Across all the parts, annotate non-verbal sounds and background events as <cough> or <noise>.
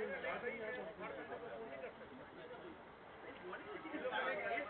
Thank you.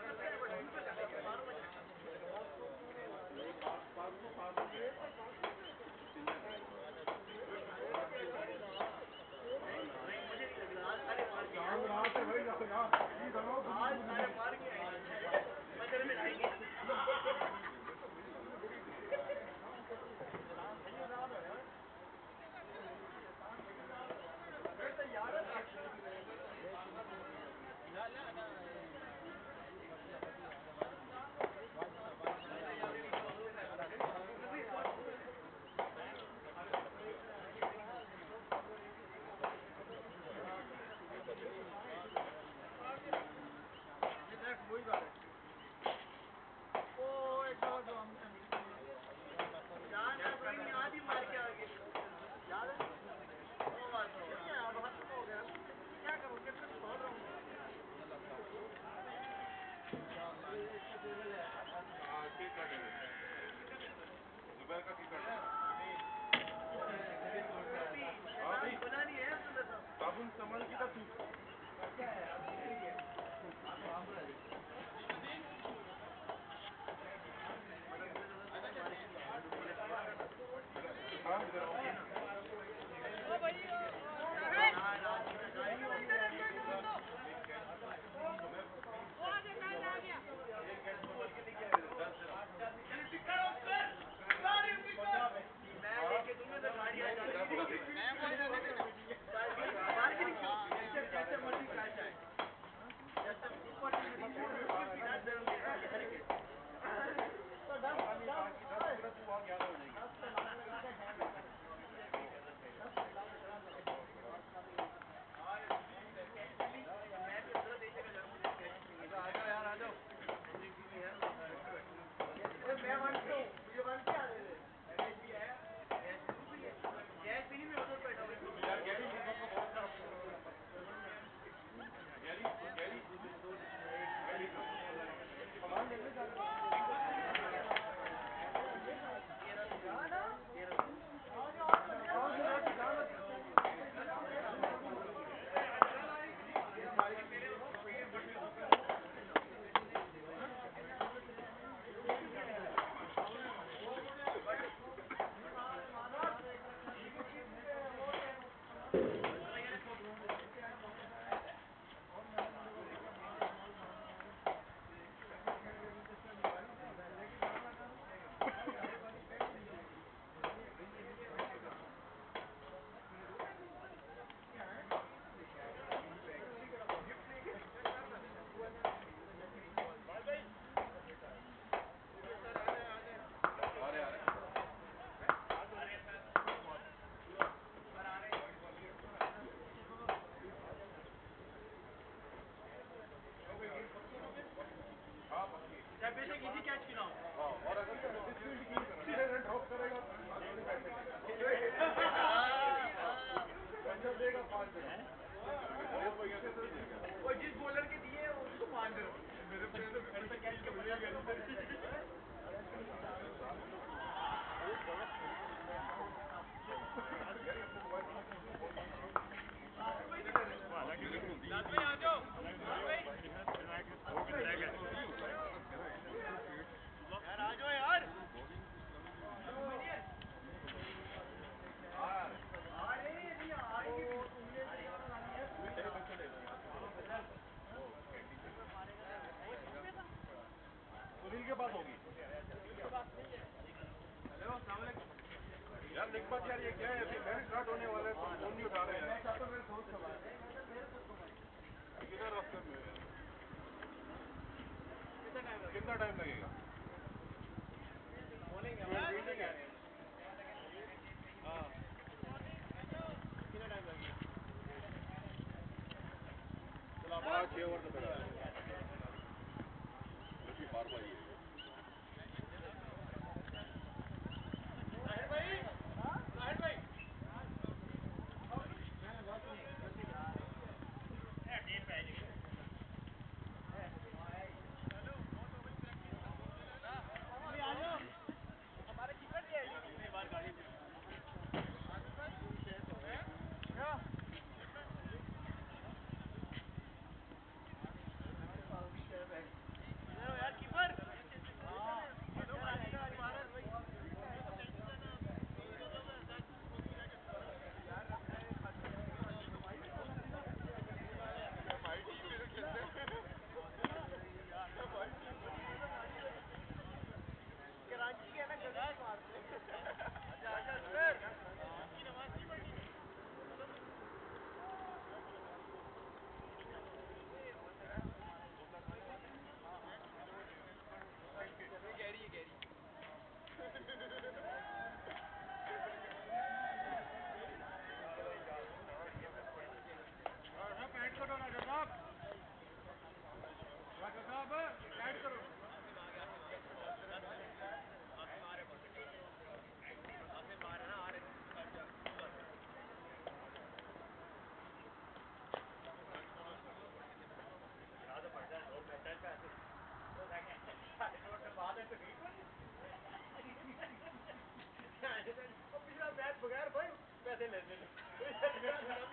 साबुन और अगर तो मिडफील्ड की सीधे रन ड्रॉप करेगा आगे नहीं बैठेगा पंजा देगा पाँच रन वो इसके से देगा वो जिस बॉलर के दिए उसको पाँच रन मेरे प्लेयर ने फिर से कैच कर लिया सुनील के पास होगी यार निकमत यार ये क्या है अभी मैच स्टार्ट होने वाला है तो फ़ोन नहीं उठा रहे हैं किधर रास्ते में है? कितना टाइम लगेगा हाँ चलो demez.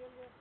Gracias.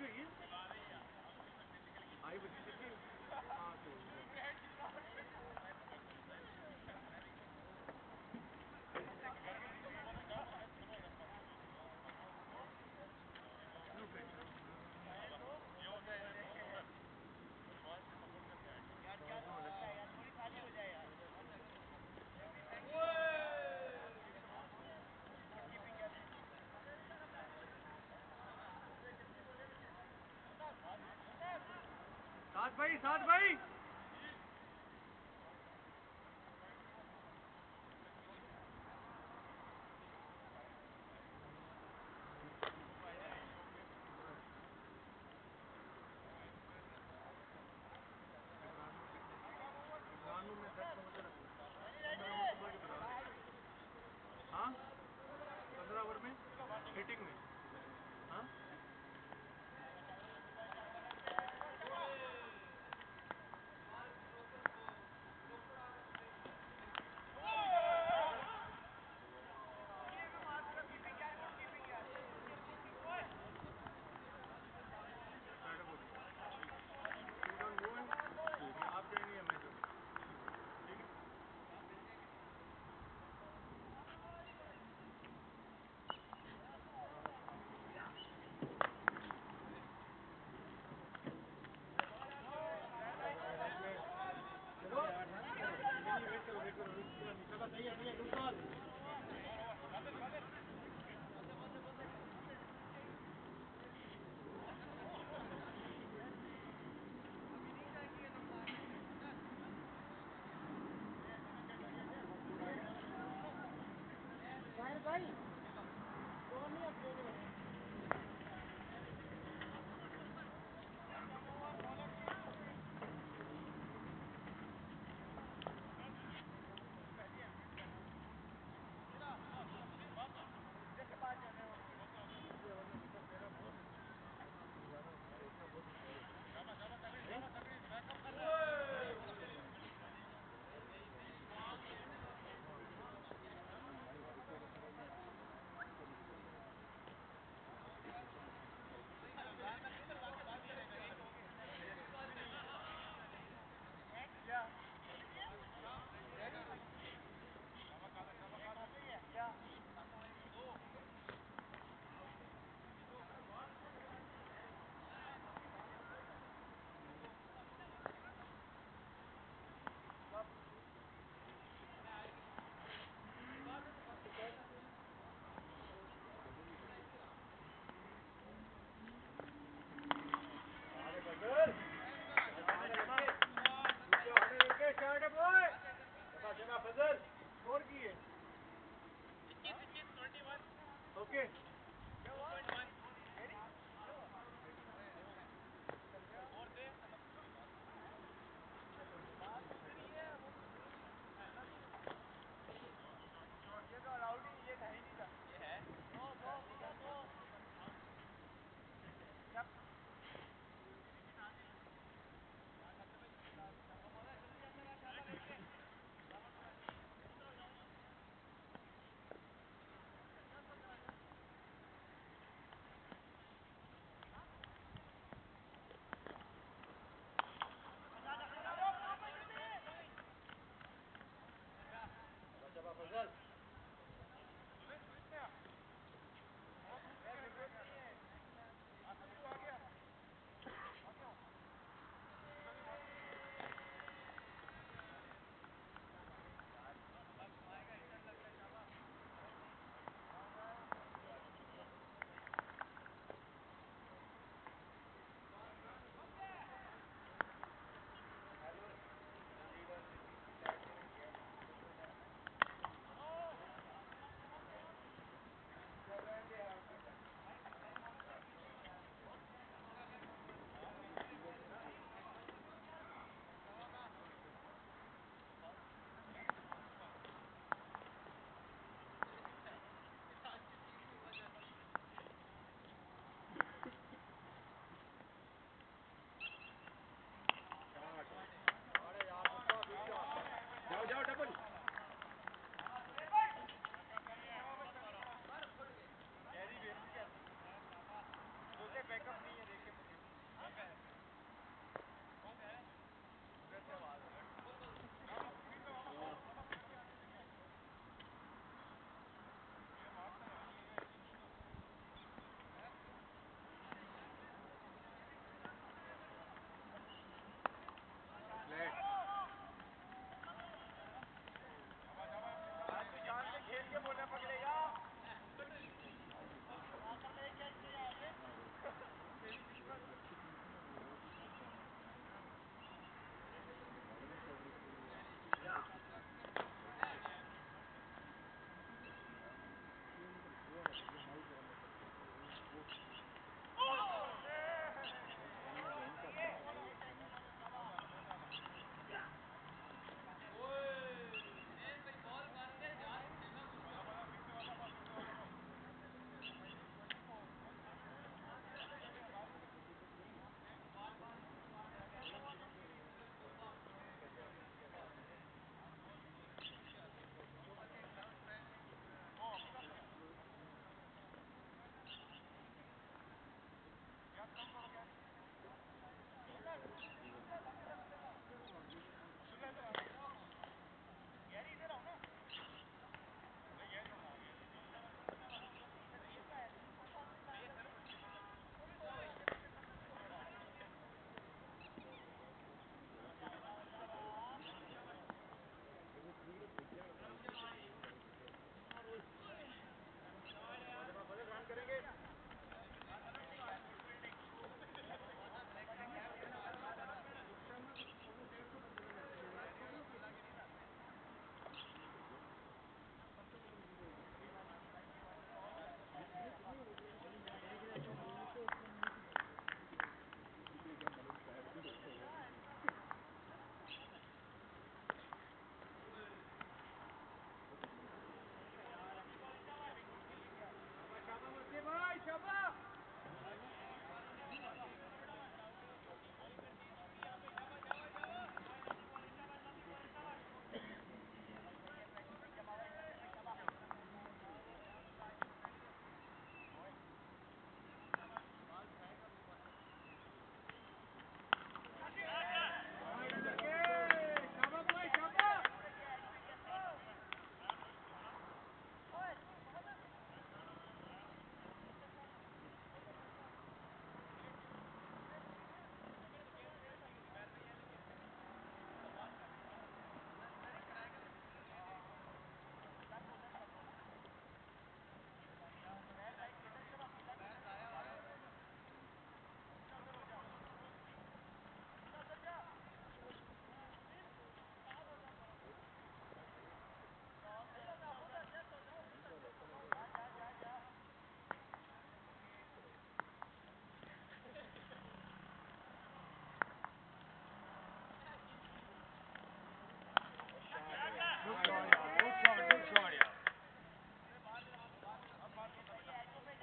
किसकी हुई है आई भाई साथ भाई।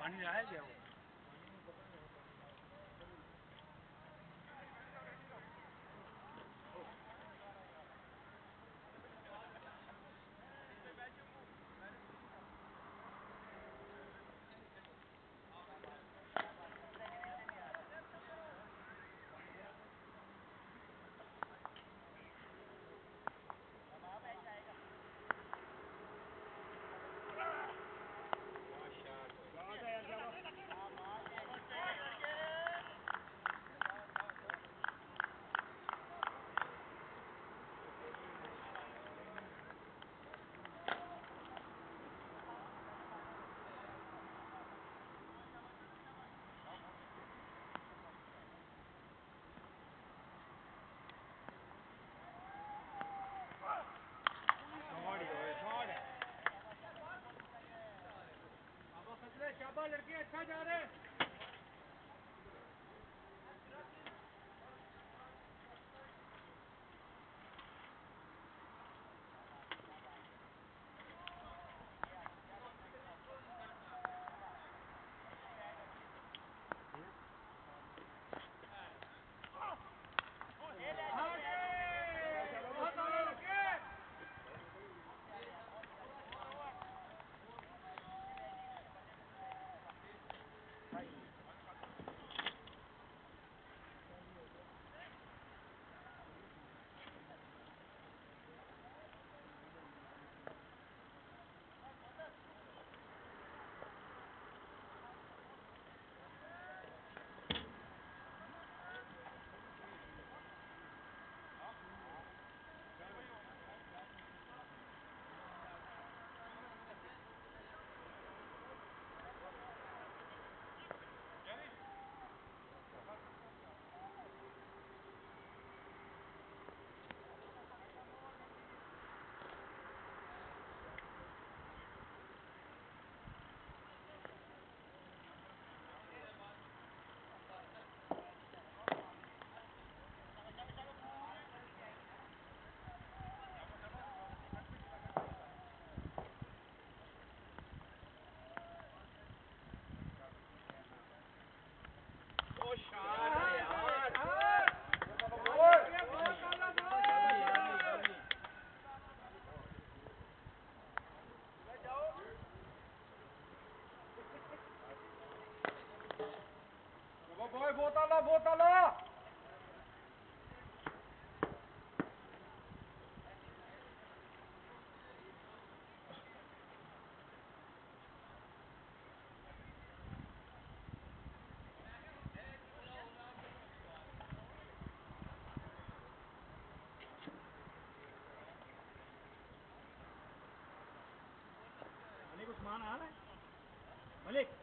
पानी आया क्या वो शाबाश लड़के अच्छा जा रहे बहुत आगे लड़के भाई रहा है? मलिक।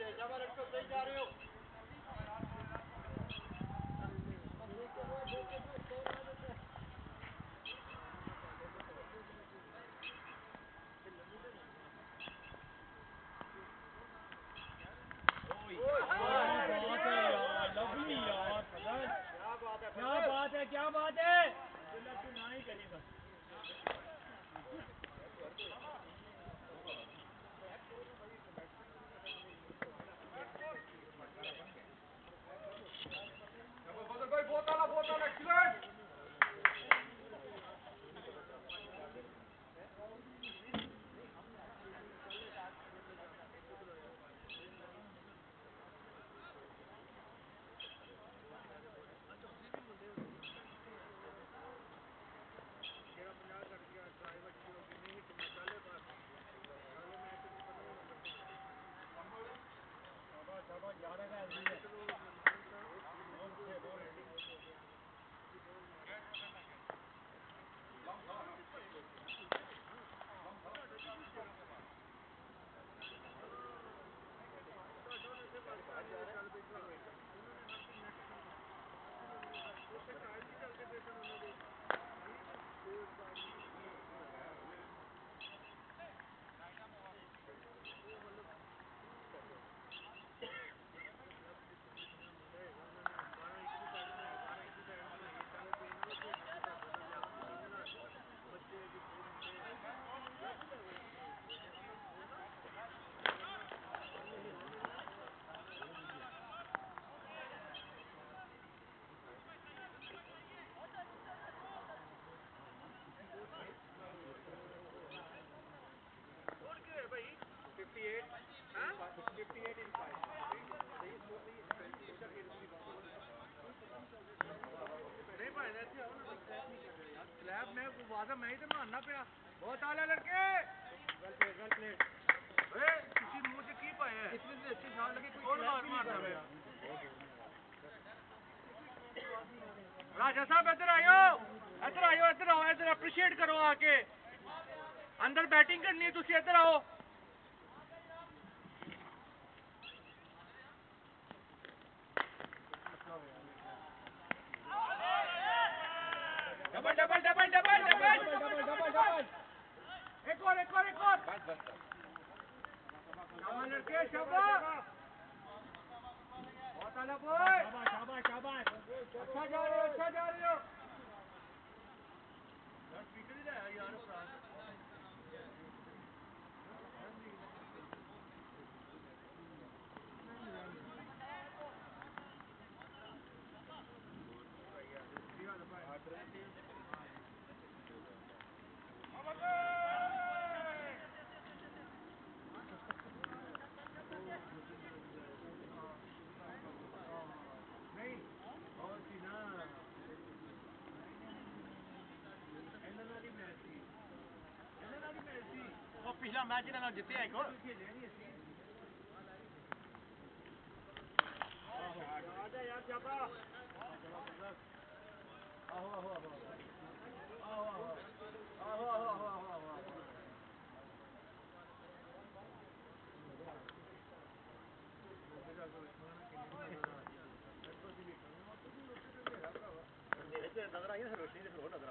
बहुत अच्छे शाबाश लड़को सही स्लैब में वादा मैं ही तो मानना बहुत आला लड़के राजा साहब इधर आयो इधर आयो इधर आओ इधर अप्रिशिएट करो आके अंदर बैटिंग करनी है। तुम इधर आओ अच्छा जा रहे हो अच्छा जा रहे हो ಮ್ಯಾಚಿನ ಮ್ಯಾಚಿನ ನಾವು ಜೊತೆ ಆಯ್ಕು ನಗರ ಆಗಿದೆ ಸರ್ ಶ್ರೀನಗರ ನಗರ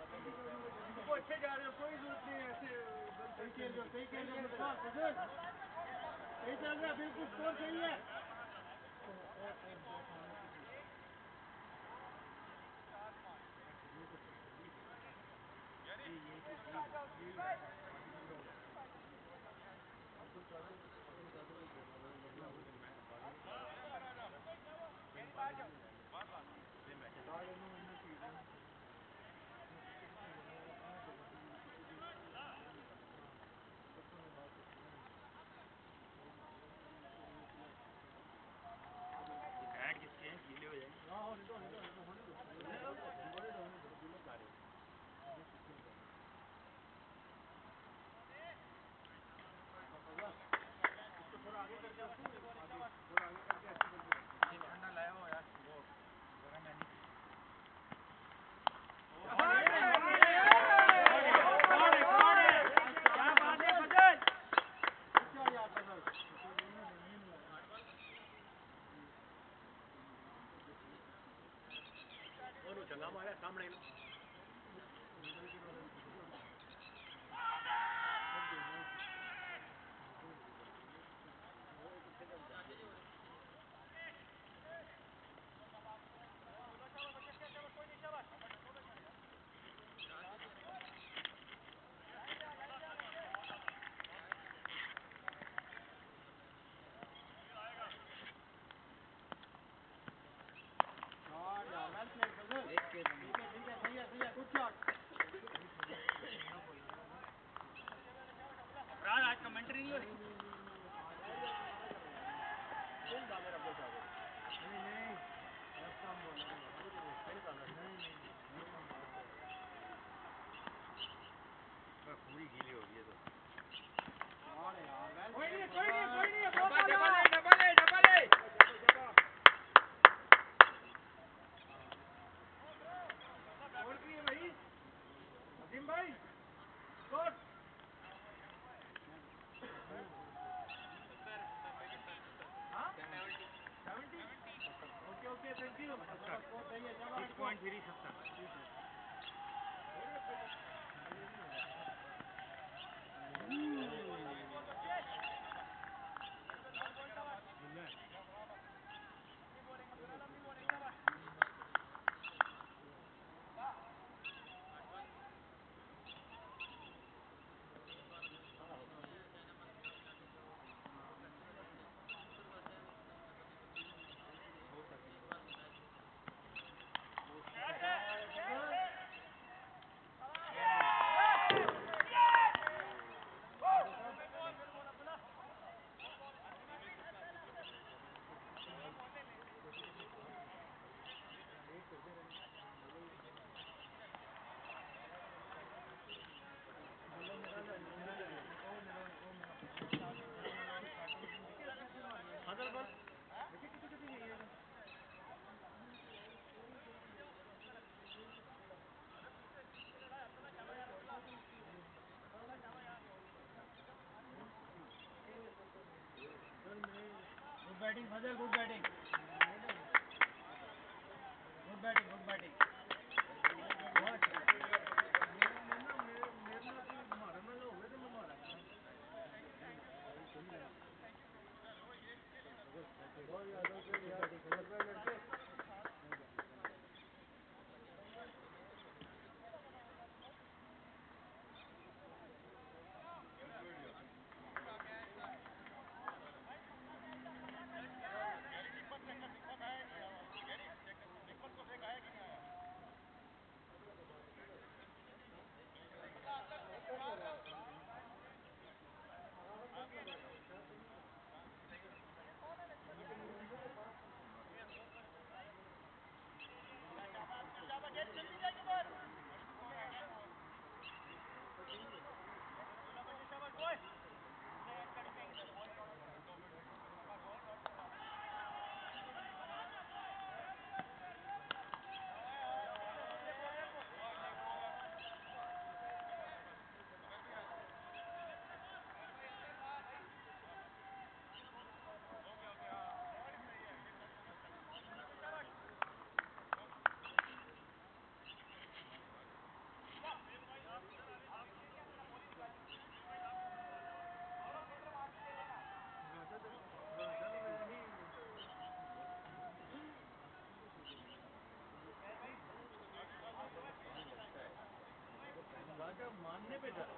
अच्छे जा रहे हो कोई ज़रूरत नहीं है ऐसे सही खेल रहे हो सही खेल रहे हो सही चल रहा है बिल्कुल स्कोर सही है। Right. गीली हो गई है तो। Batting Fazal good batting good batting. Give it up.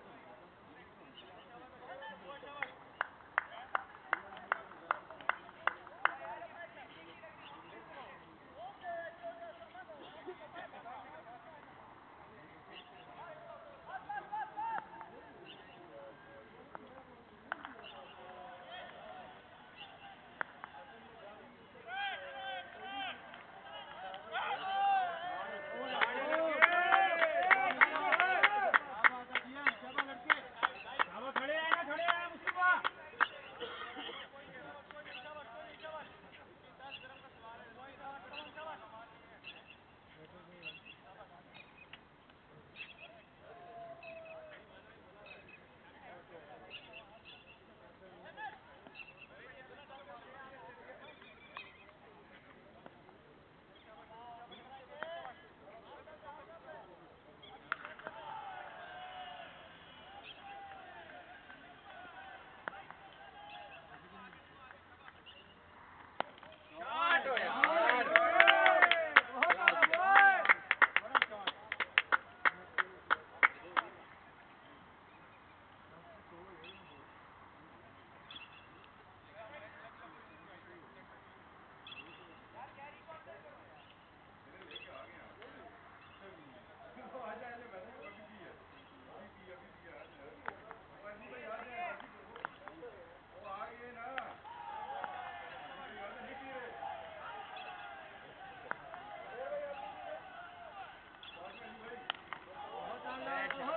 Georgia.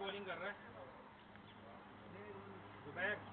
Bowling कर रहा है।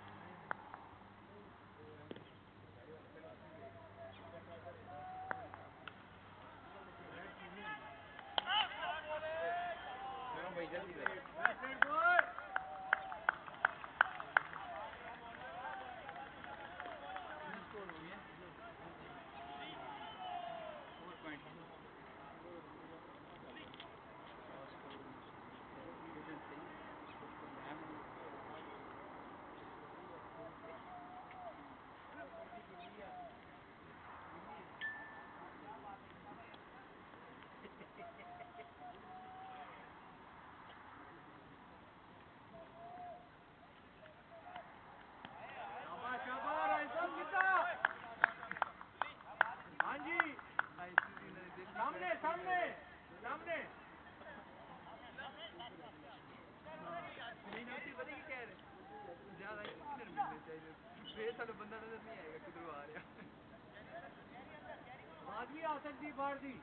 ਫੇਰ ਸਾਨੂੰ ਬੰਦਾ ਨਜ਼ਰ ਨਹੀਂ ਆਏਗਾ ਕਿਧਰੋਂ ਆ ਸਕਦੀ ਬਾਹਰ ਦੀ।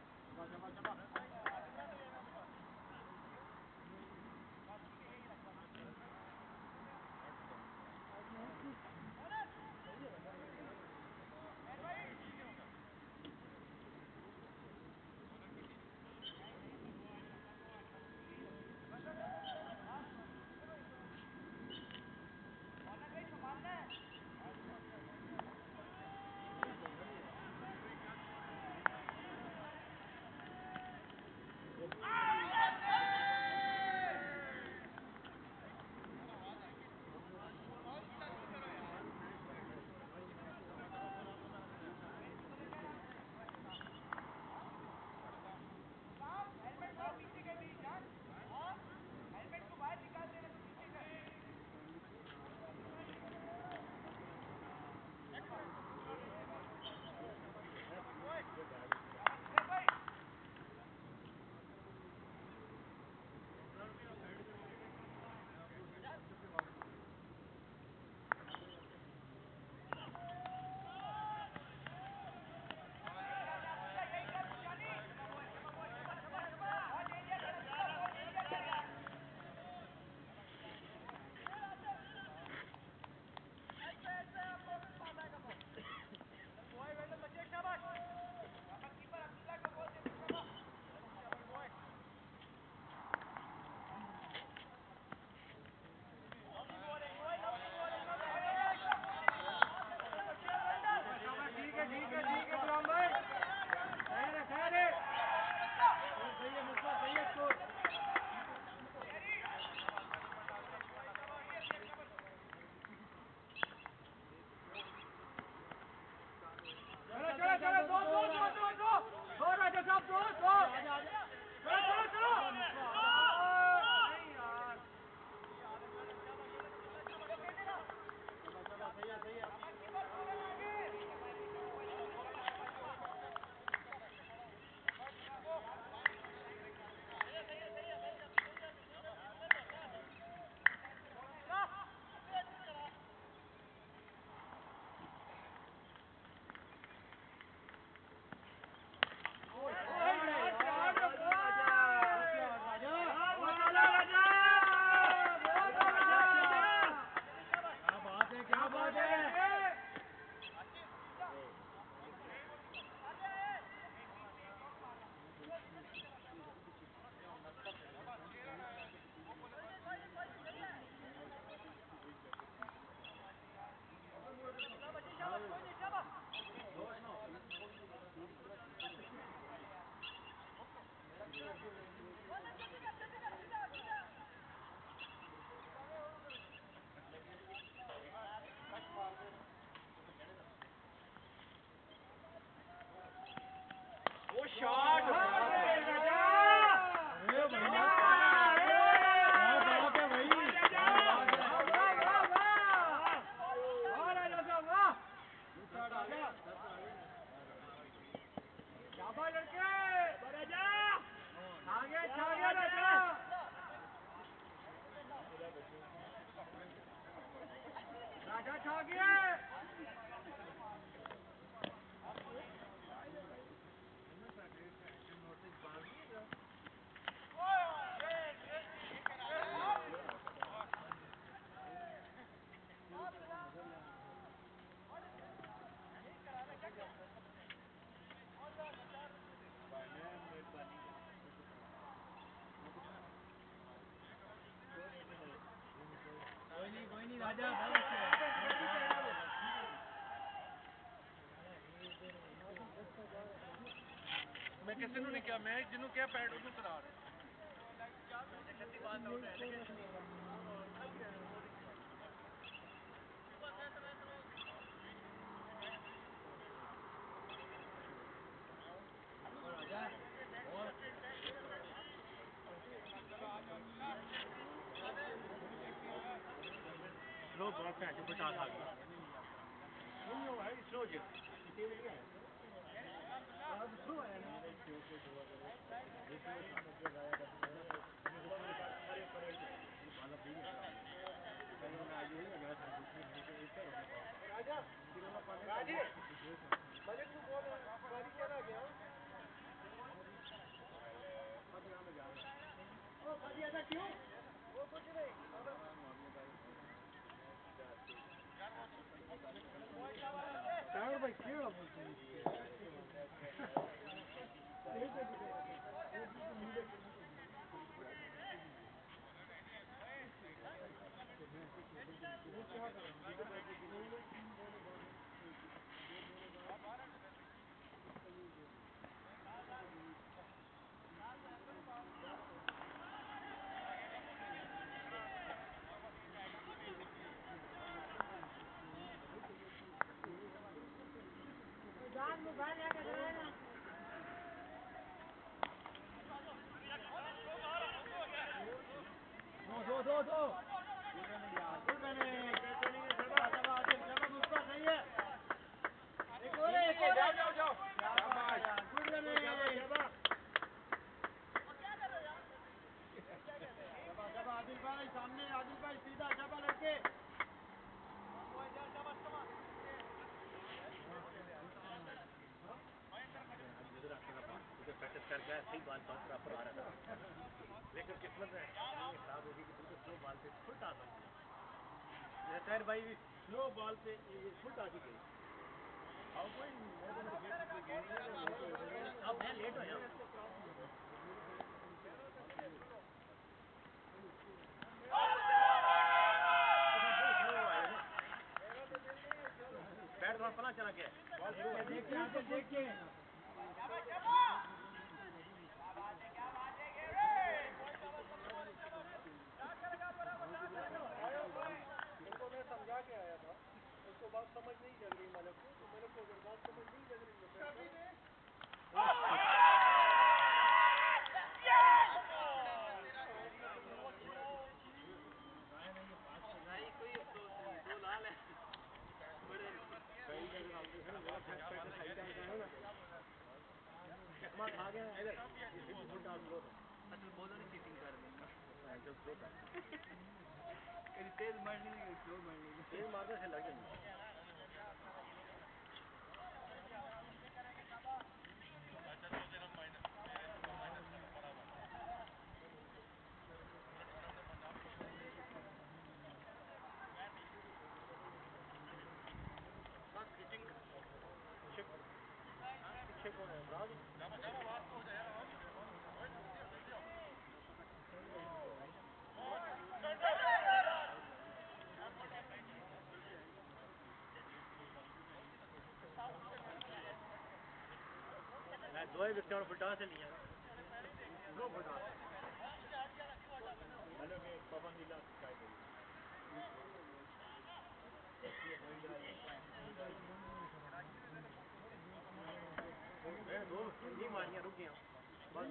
ਮੈਂ ਕਿਸੇ ਨੂੰ ਨੀ ਕਿਹਾ ਮੈਂ ਜਿਹਨੂੰ ਕਿਹਾ ਪੈਡ ਉਹਨੂੰ ਕਰਾ ਰਿਹਾ सागर भाई क्यों दो दो दो दो गुड मैनेज शाबाश शाबाश शाबाश मुस्ताक सही है एक और है, एक और है। जाओ जाओ शाबाश गुड मैनेज शाबाश शाबाश आदिल भाई सामने आदिल भाई सीधा शाबाश लड़के गया सही बाल बहुत प्रॉपर आ रहा था लेकिन किस्मत है खराब होगी कि बिल्कुल स्लो बॉल पे फुल हो ये सैर भाई स्लो बॉल पे फुल ही। गई अब मैं लेट हो जाऊँ बैट बॉल पता चला गया। देखिए देखिए उनको मैं समझा के आया था उसको बात समझ नहीं लग रही मालक को तो मेरे को अगर बात समझ नहीं लग रही तो फिर चकमा खा गया इधर फुल टॉस लो असल बॉलर ने चीटिंग कर दी <laughs> जब तेज मारने तेज मारने से लगे पीछे कौन है राज मैं दो ही और फुटा से लिया लो फुटा हेलो के पवन लीला शिकायत हुई मैं दो नहीं मारियाँ रुक गया बस।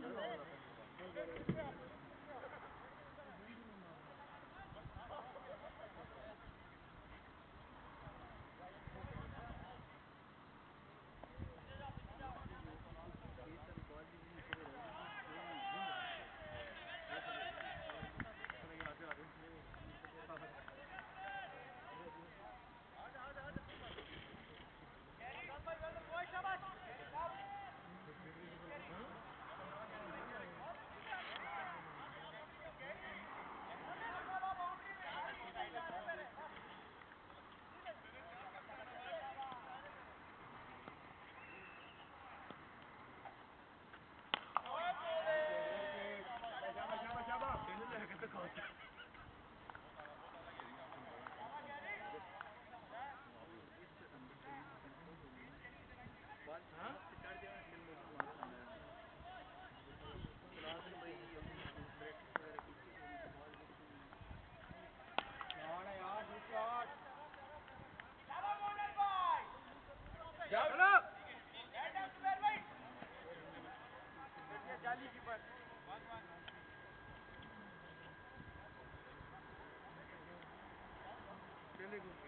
¿Qué le gusta?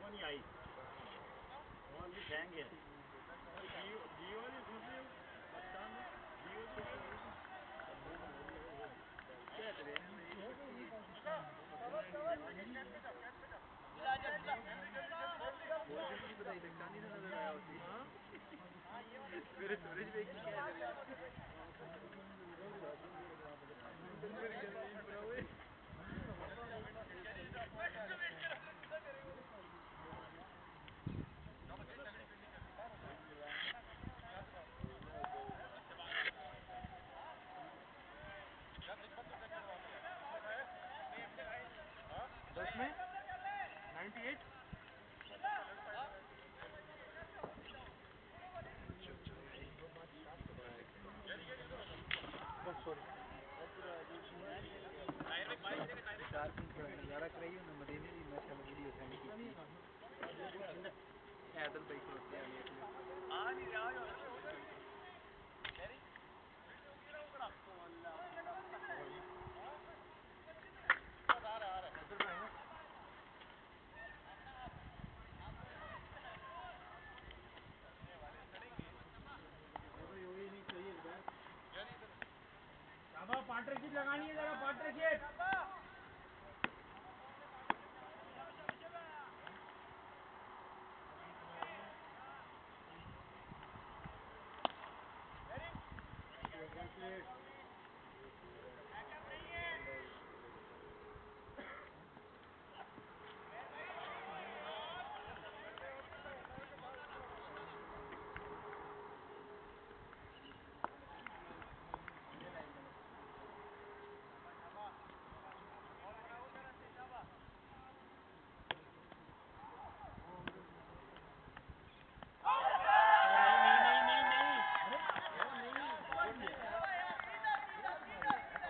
नहीं आई कौन भी जाएँगे जियो जियो ने घुसे पत्तान जियो के क्या करे कवर कवर ला जा ला मेरे स्टोरेज में क्या है पार्टनरशिप लगानी है जरा पार्टनरशिप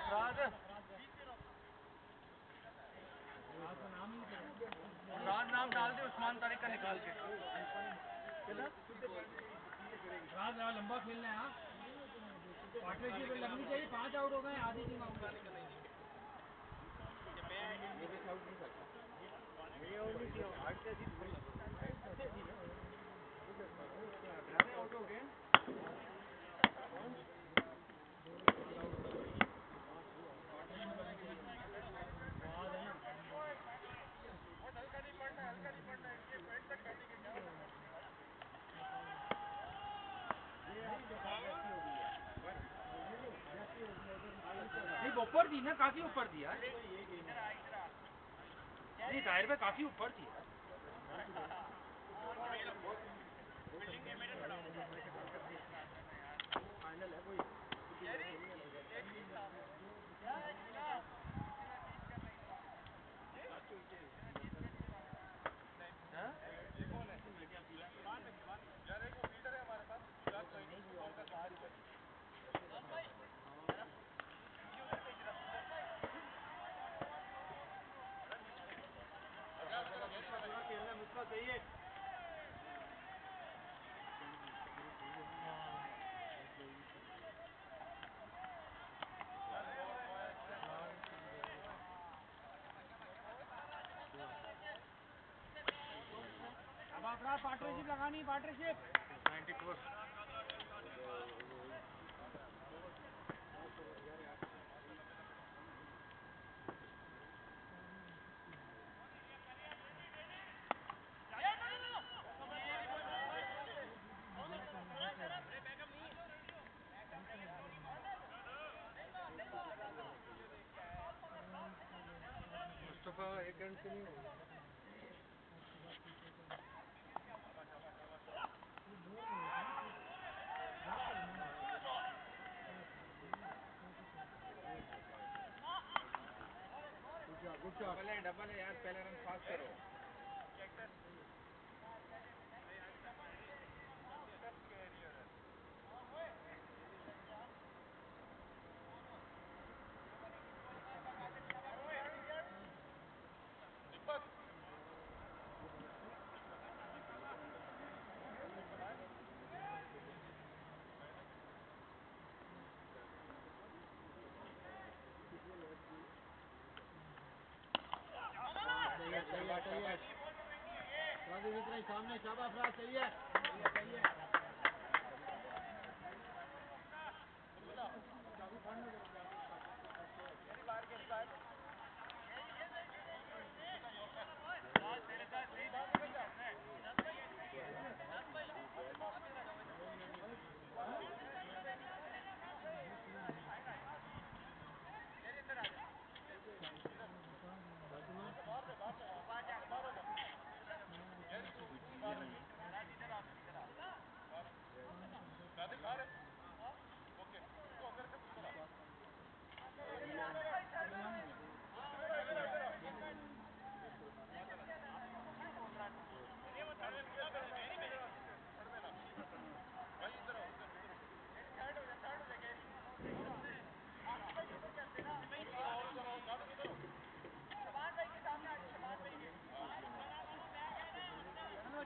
मुराद मुराद नाम डाल दे उस्मान तारिक का निकाल के। रात जरा लंबा खेलना है हाँ। पार्टनरशिप लगनी चाहिए पाँच आउट हो गए आधी टीम आउट आउट हो गए। नहीं ऊपर थी ना काफ़ी ऊपर थी यार। नहीं टायर पे काफ़ी ऊपर थी। अब अपना पार्टनरशिप लगानी पार्टनरशिप मुस्तफ़ा एक रन से नहीं होगा डबल है यार पहले रन फास्ट करो। चाहिए चाहिए सामने शाबाश है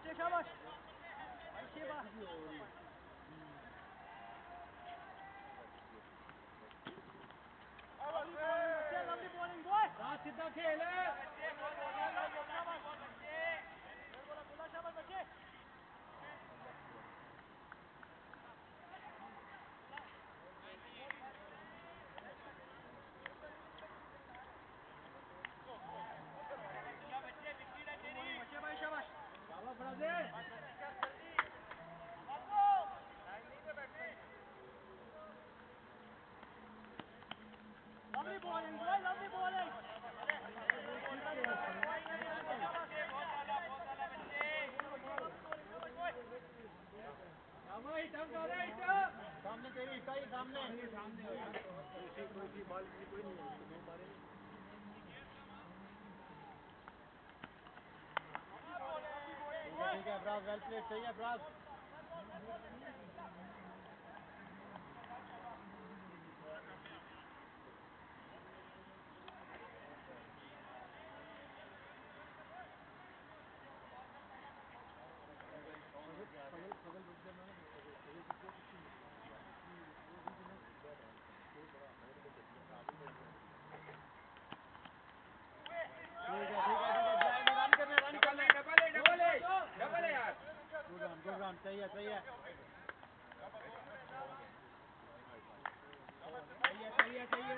सही है सही है सही है शाबाश अच्छी बात लवली बॉलिंग बॉय फराज सीधा खेल है शाबाश बच्चे शाबाश शाबाश Faraz Lovely bowling, boy, lovely bowling. टम कर रहा है टम सामने तेरी इकाई सामने सामने ठीक है फराज वेल प्लेड सही है फराज ठीक है ठीक है ठीक है जाएँगे रन करने रन करने डबल है डबल है डबल है यार गुड रन गुड रन सही है सही है सही है सही है सही है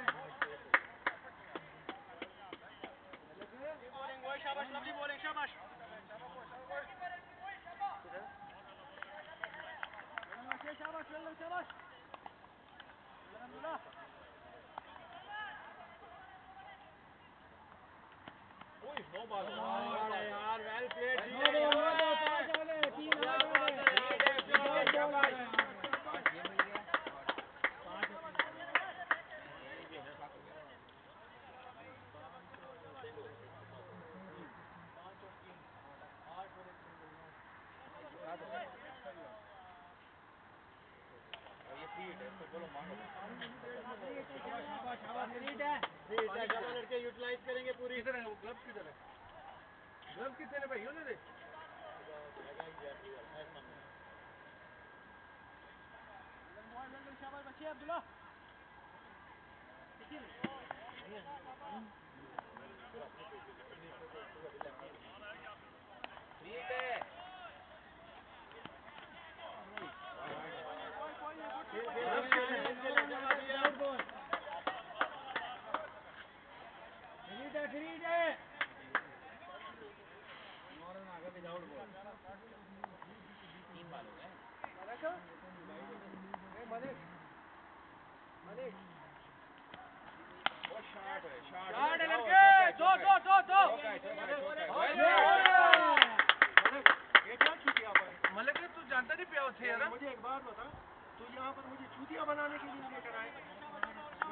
Bowling, boy, शाबाश, lovely bowling, शाबाश. शाबाश, शाबाश, well done, शाबाश. अल्हम्दुलिल्लाह. यार well played no ball no ball पाँच वाले तीन आउट शाबाश शाबाश रीड है रीड है चलो लड़के यूटिलाइज करेंगे पूरी किधर है वो ग्लव किधर है ग्लव कितने भाई well done, शाबाश, बच्चे, अब्दुल्ला. ठीक है बॉल है विदाउट बॉल मलिक? ए, मलिक. मलिक. शॉट है शॉट है लड़के. दो, दो, दो, दो. ये क्या चूतिया पर मलिक तू जानता नहीं पिया थे यार मुझे एक बात बता तू यहाँ पर मुझे चूतिया बनाने के लिए लेकर आए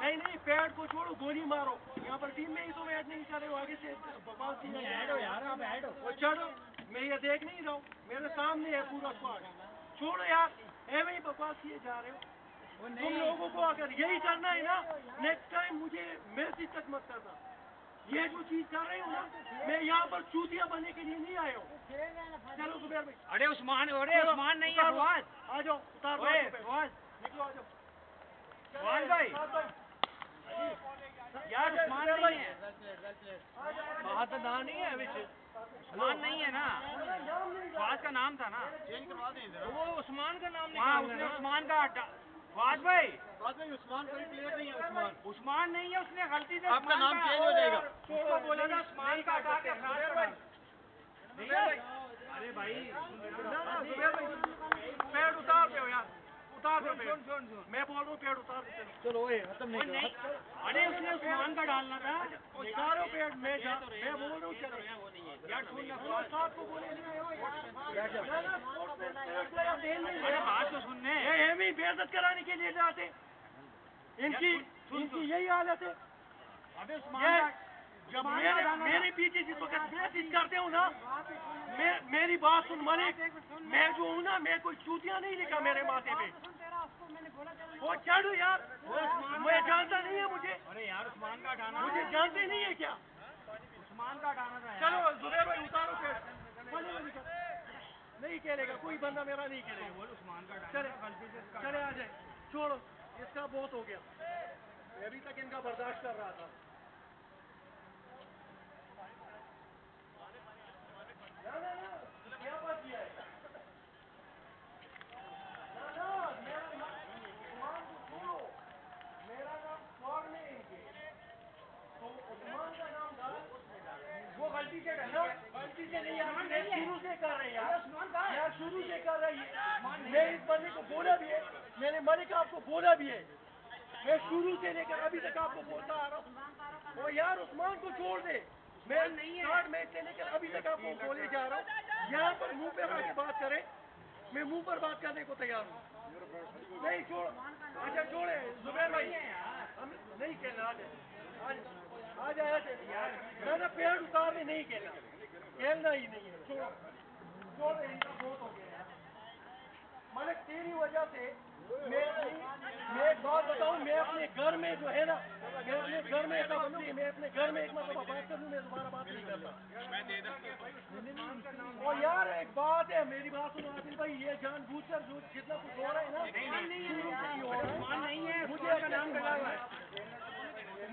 नहीं नहीं पैड को छोड़ो गोली मारो यहाँ पर टीम में ही तो मैच नहीं कर रहे हो आगे से बकवास नहीं ऐड हो यार आप ऐड हो छोड़ो मैं ये देख नहीं रहा हूँ। मेरे सामने है पूरा स्क्वाड छोड़ो यार ही बकवास किए जा रहे हो। तुम लोगों को अगर यही करना है ना नेक्स्ट टाइम मुझे मैसेज तक मत करना। ये जो चीज़ कर रहे हो ना मैं यहाँ पर चूतिया बनने के लिए नहीं आया हूँ। चलो जुबैर भाई अरे उस्मान अरे उस्मान नहीं है फवाद आ जाओ उतार ओए, फवाद निकलो आ जाओ। फवाद भाई। यार उस्मान नहीं है। बात ना नहीं है विच उस्मान नहीं है ना? नहीं उसका नाम था ना? चेंज करवा दें इधर। वो उस्मान का नाम हाँ, निकाल उसने उस्मान का वाज भाई। बाद में उस्मान कोई प्लेयर नहीं है उस्मान। उस्मान। नहीं है उसने गलती से आपका नाम का- change हो जाएगा। उसको बोला था उस्मान का हटा के अफराज का। नहीं है? अरे भाई ना भाई पेड़ उतार दो यार। उतार दो पेड़। मैं बोल रहा हूँ पेड़ उतार दो चलो ओए खत्म नहीं अरे उसने उस्मान का डालना था। उतारो पेड़ मैं जा मैं बोल रहा हूँ चलो। यार सुन ना बोलो, को बोले अरे बात तो सुनने ये हम ही बेइज्जत कराने के लिए जाते। इनकी इनकी यही हालत है। अबे उस्मान मेरे मेरे पीछे जिस वक्त मैसेज करते हो ना। मैं मेरी बात सुन मलिक मैं जो हूँ ना मैं कोई चूतिया नहीं लिखा मेरे माथे पे। वो चढ़ यार। मैं जानता नहीं है मुझे। अरे यार उस्मान का हटाना मुझे जानते नहीं है क्या? उस्मान का हटाना चलो जुबैर भाई उतारो निकल। नहीं खेलेगा कोई बंदा मेरा नहीं खेलेगा। चले चले आ जाए। छोड़ो इसका बहुत हो गया। मैं अभी तक इनका बर्दाश्त कर रहा था ना, ना, ना, क्या बात किया है? ना, ना, मेरा नाम- उस्मान को छोड़ो। मेरा नाम स्क्वाड में है इनके। तो उस्मान का नाम डालो, उसमें डालो। वो गलती से डालो गलती से नहीं शुरू से कर रहे हैं यार शुरू से कर रही है मैं इस बंदे को बोला भी है मैंने मलिक आपको बोला भी है मैं शुरू से लेकर अभी तक आपको बोलता आ रहा हूँ और यार उस्मान को छोड़ दे मैं थर्ड मैच से लेकर अभी तक आपको बोले जा रहा हूँ यहाँ पर मुँह पे आके बात करें मैं मुँह पर बात करने को तैयार हूँ नहीं छोड़ अच्छा छोड़े जुबैर भाई हम नहीं खेलना। आज आज आया ना ना पेड़ उतारने नहीं खेलना खेलना ही नहीं है। छोड़ छोड़ इनका बहुत हो गया यार। मालिक तेरी वजह से मैं मैं एक बात बताऊँ मैं अपने घर में जो है ना मैं अपने घर में ऐसा बनूं मैं अपने घर में एक मतलब बात कर लूँ मैं दोबारा बात नहीं करता। और यार एक बात है मेरी बात सुनो आदिल भाई ये जान बूझ कर जो जितना कुछ हो रहा है ना मुझे नाम डला हुआ है।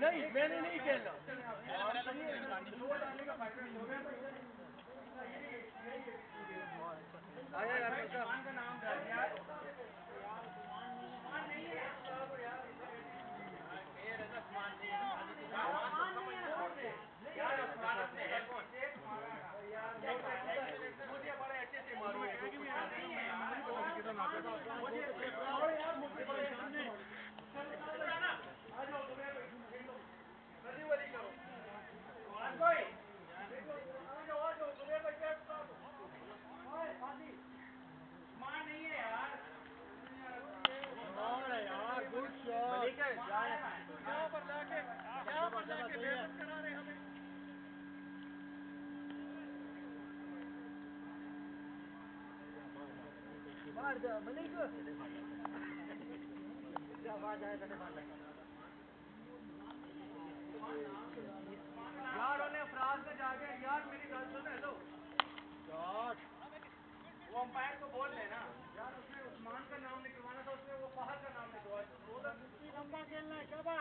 नहीं मैंने नहीं खेलना आया यार का नाम डाल यार मुझे बड़े अच्छे से मालूम है क्योंकि मैं आदमी हूँ यार। मुझे अरे यार मुझे बड़े सामने आ जाओ तुम्हें नदी वाली करो आज भाई आ जाओ आ जाओ तुम्हें भाई क्या ओए फांसी उस्मान नहीं है यार यार गुड शॉट यहाँ पर जाके यहाँ पर करा रहे हमें। मार दो मलिक। आवाज़ आया कटे मार यार उन्हें अफराज में जाके यार मेरी गल सुन हेलो शॉट वो अंपायर को बोल लेना। यार उसने उस्मान का नाम निकलवाना था उसने वो फहद का नाम निकलवाया। लंबा खेलना है शाबा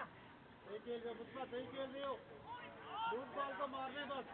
सही खेल रहे हो मुस्बा सही खेल रहे हो। लूट बॉल को मारने बस।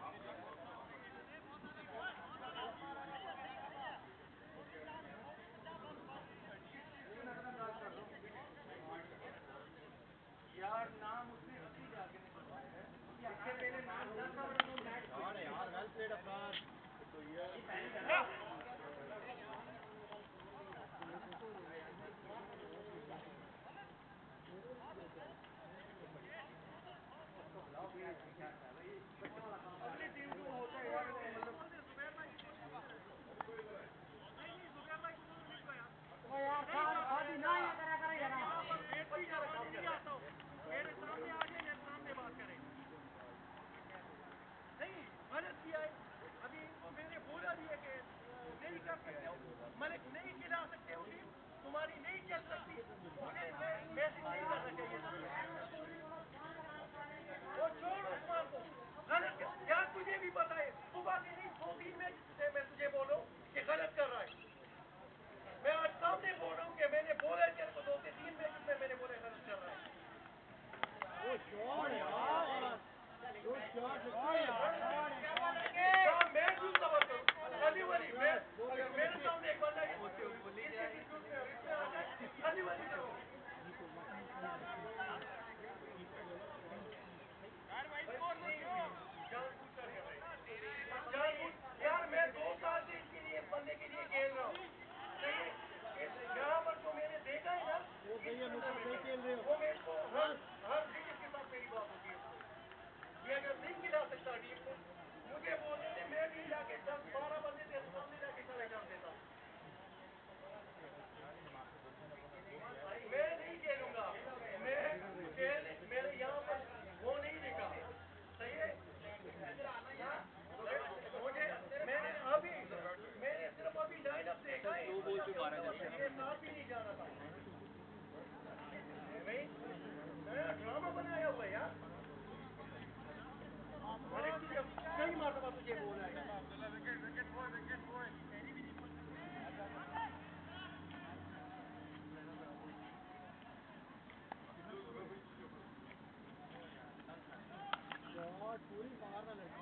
पूरी मारना लड़की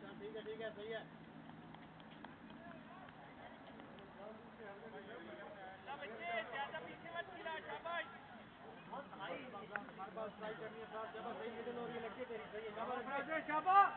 चल ठीक है ठीक है सही है। हर बार ट्राई करनी है साहब जब सही हो। रही है लड़की तेरी सही है। शाबाश शाबाश।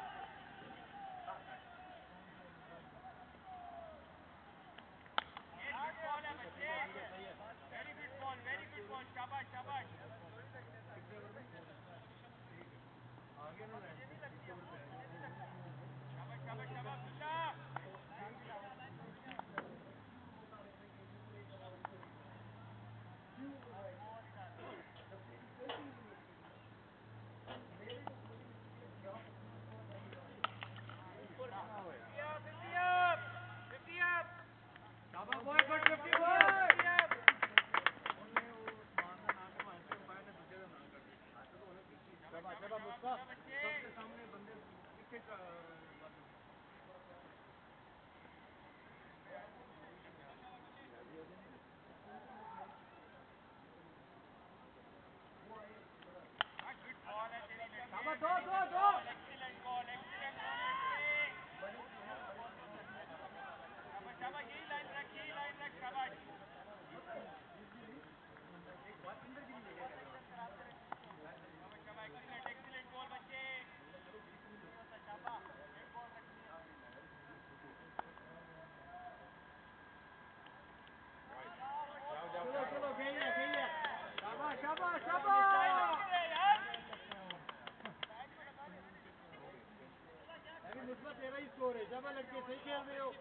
स्कोर है जब लड़के सही खेल रहे हो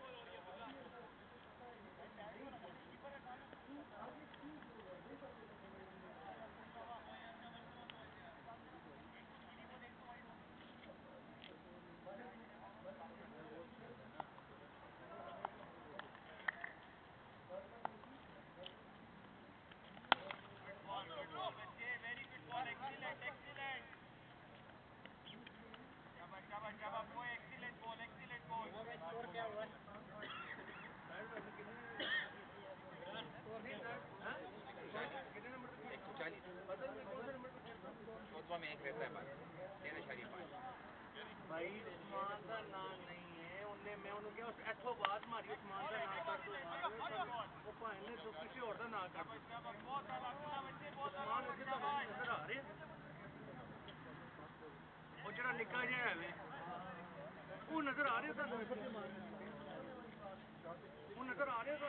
स्कोर क्या हुआ चौदवा में एक रहता है बात तेरह शादी पाँच भाई उस्मान का नाम नहीं है। उनने, मैं उन्होंने कहा अठो बात मारी उस्मान का नाम कर दो वो भाई ने तो किसी और का नाम कर उस्मान उसे तो नज़र आ रहे। वो जरा निका जहा है वो। नज़र आ रहे सू वो नज़र आ रहे सू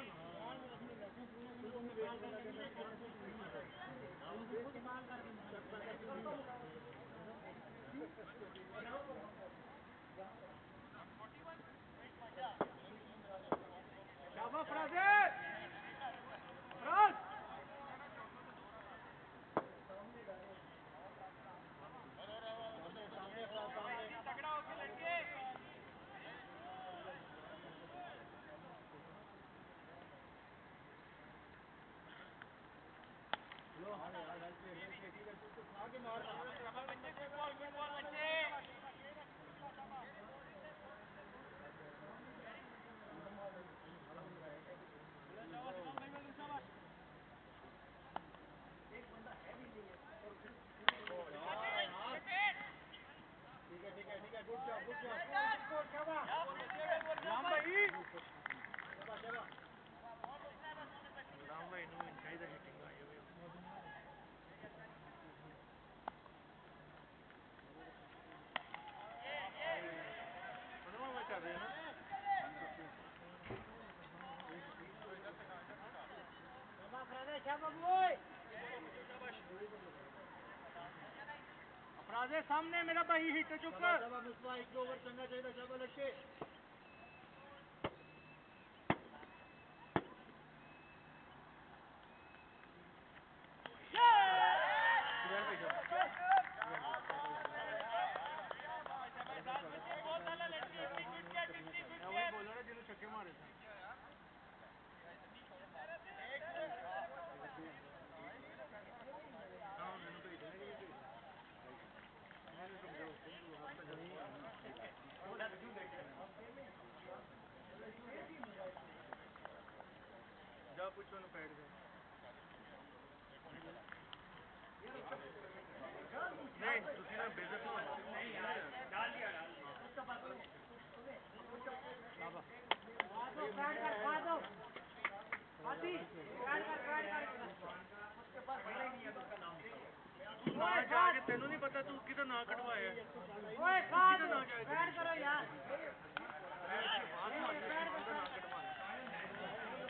अपराधे सामने मेरा भाई हिट चुप चंगा कर दोनों तेनू नहीं पता तू कि ना कटवाया ओए खा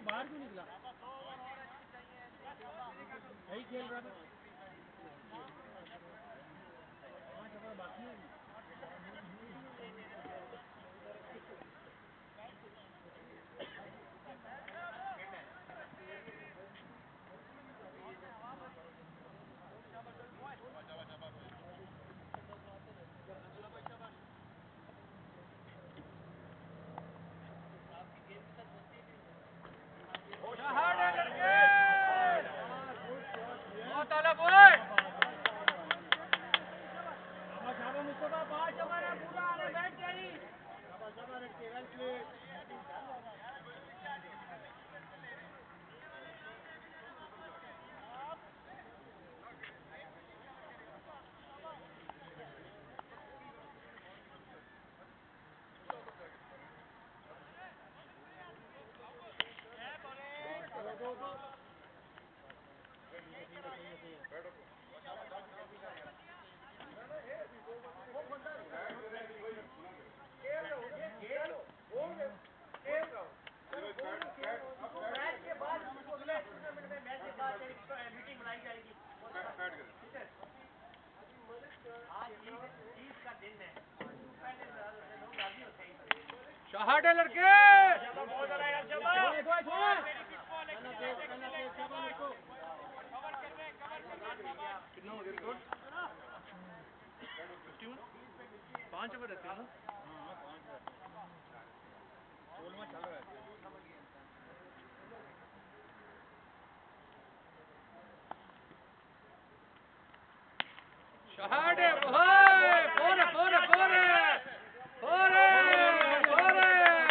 तू बाहर क्यों निकला? यही खेल रहा था। बाकी है बहुत आला बोल शाबाश शाबाश मुस्तफ़ा पाँच ओवर है पूरा अरे बैठ गई शाबाश शाबाश रख के वेल प्लेड मैच के बाद अगले टूर्नामेंट में मैच के बाद तेरी मीटिंग बुलाई जाएगी ठीक है आज ईद ईद का दिन है पहले लोग राज़ी होते हैं शहाड है लड़के। बहुत कितना हो गया रिकॉर्ड फिफ्टी वन पाँच ओवर रहते हैं ना शहाड है ओए four four four four four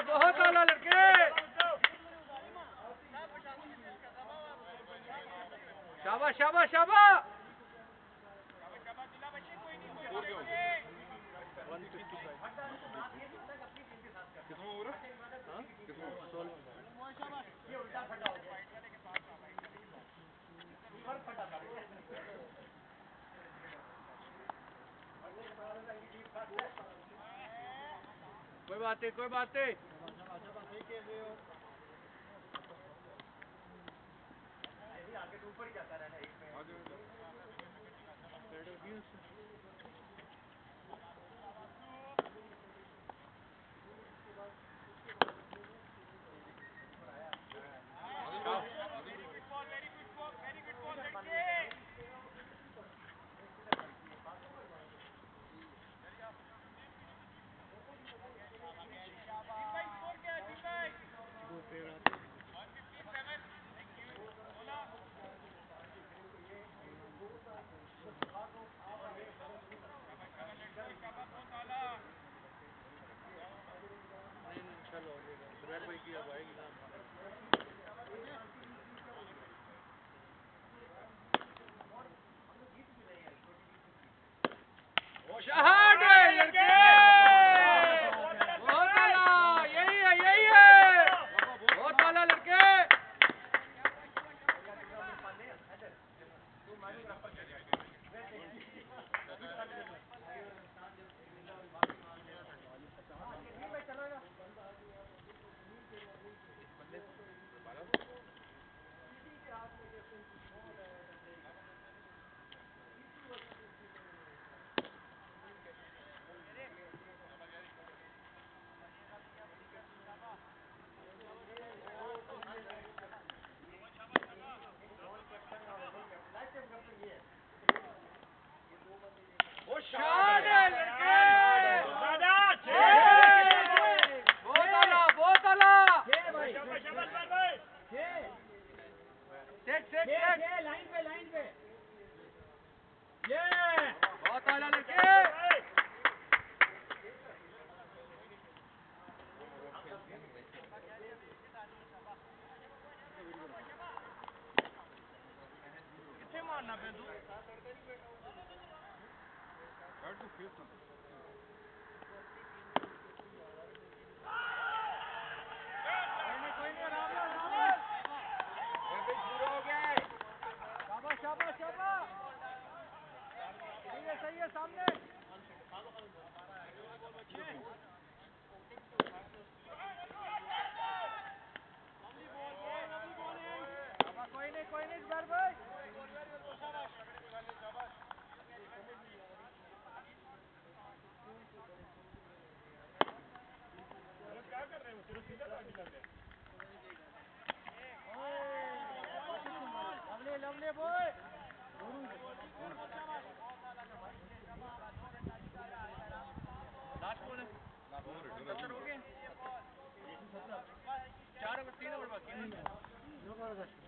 बहुत आला लड़के शाबाश शाबाश शाबाश कोई बात नहीं कोई बात नहीं। आगे तो ऊपर ही जाता रहना एक में।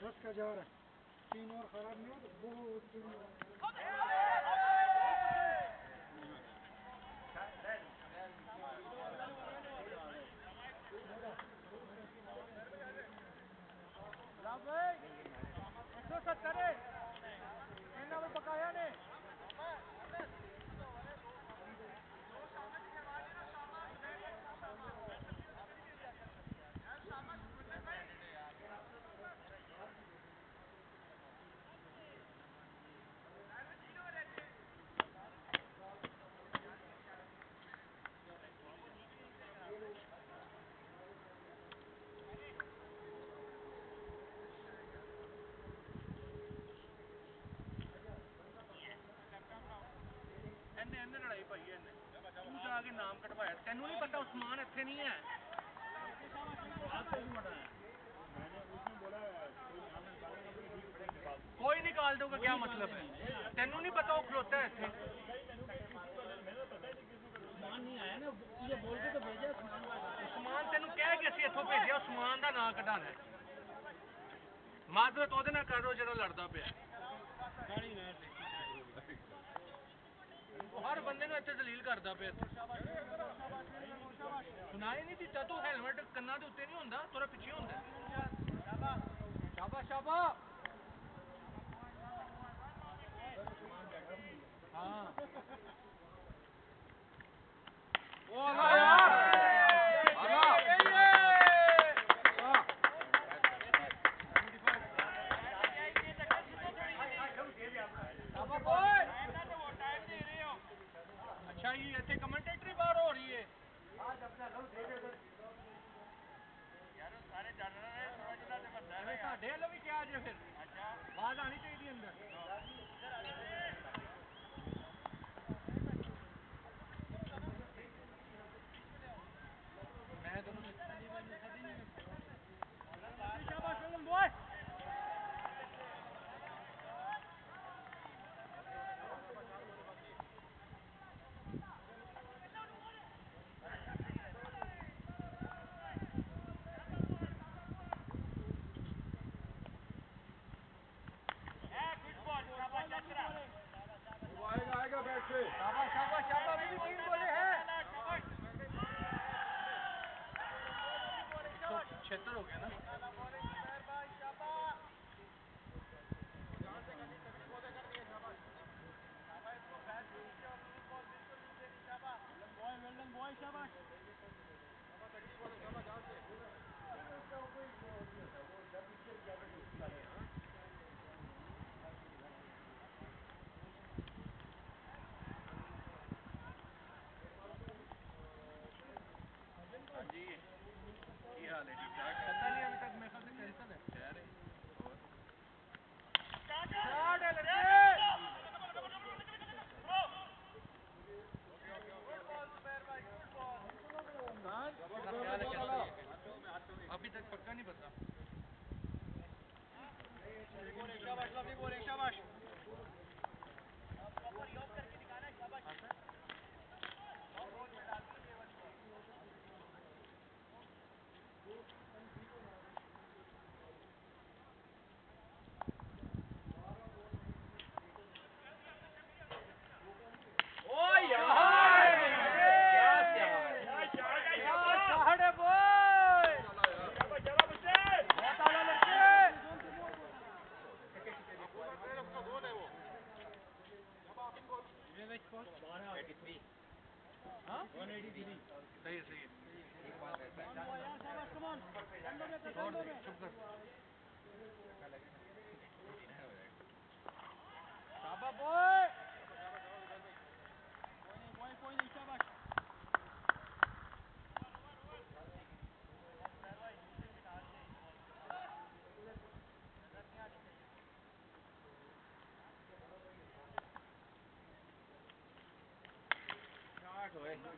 दस का जा रहा है। तीन और खराब नहीं हो तो बहुत तीन सौ सत्तर है ओवर ने ਆ ਕੇ ਨਾਮ ਕਟਵਾਇਆ ਤੈਨੂੰ ਨਹੀਂ ਪਤਾ, ਉਸਮਾਨ ਇੱਥੇ ਨਹੀਂ ਹੈ। ਕੋਈ ਨਿਕਾਲ ਦੋਗਾ ਕੀ ਮਤਲਬ ਹੈ? ਤੈਨੂੰ ਨਹੀਂ ਪਤਾ ਉਹ ਖਲੋਤਾ ਹੈ ਇੱਥੇ? ਉਸਮਾਨ ਤੈਨੂੰ ਕਹਿ ਕੇ ਅਸੀਂ ਇੱਥੋਂ ਭੇਜਿਆ, ਉਸਮਾਨ ਦਾ ਨਾਂ ਕਢਾਣਾ ਮਾਜ਼ਰਤ ਉਹਦੇ ਨਾਲ ਕਰੋ ਜਿਹੜਾ ਲੜਦਾ ਪਿਆ। ਗਾੜੀ ਹਰ ਬੰਦੇ ਨੂੰ ਇੱਥੇ ਦਲੀਲ ਕਰਦਾ ਪਿਆ ਇੱਥੇ। ਸੁਣਾਈ ਨਹੀਂ ਦਿੱਤਾ ਤੂੰ ਹੈਲਮਟ ਕੰਨਾਂ ਦੇ ਉੱਤੇ ਨਹੀਂ ਹੁੰਦਾ, ਤੇਰਾ ਪਿੱਛੇ ਹੁੰਦਾ। ਹੈ। ਸ਼ਾਬਾਸ਼ ਸ਼ਾਬਾਸ਼। ਹਾਂ। ਉਹ ਆ ਆਈ ਇੱਥੇ ਕਮੈਂਟੇਟਰੀ ਬਾਹਰ ਹੋ ਰਹੀ ਹੈ। ਆ ਜੱਫਾ ਲਓ ਦੇ ਦੇ ਯਾਰ ਸਾਰੇ ਜਾਣਣਾ ਨੇ ਥੋੜਾ ਜਿਹਾ ਤੇ ਵੱਡਾ ਹੈ ਸਾਡੇ ਵੱਲੋਂ ਵੀ ਕਿਹਾ ਜੇ ਫਿਰ। ਅੱਛਾ। ਬਾਹਰ ਆਣੀ ਚਾਹੀਦੀ ਅੰਦਰ।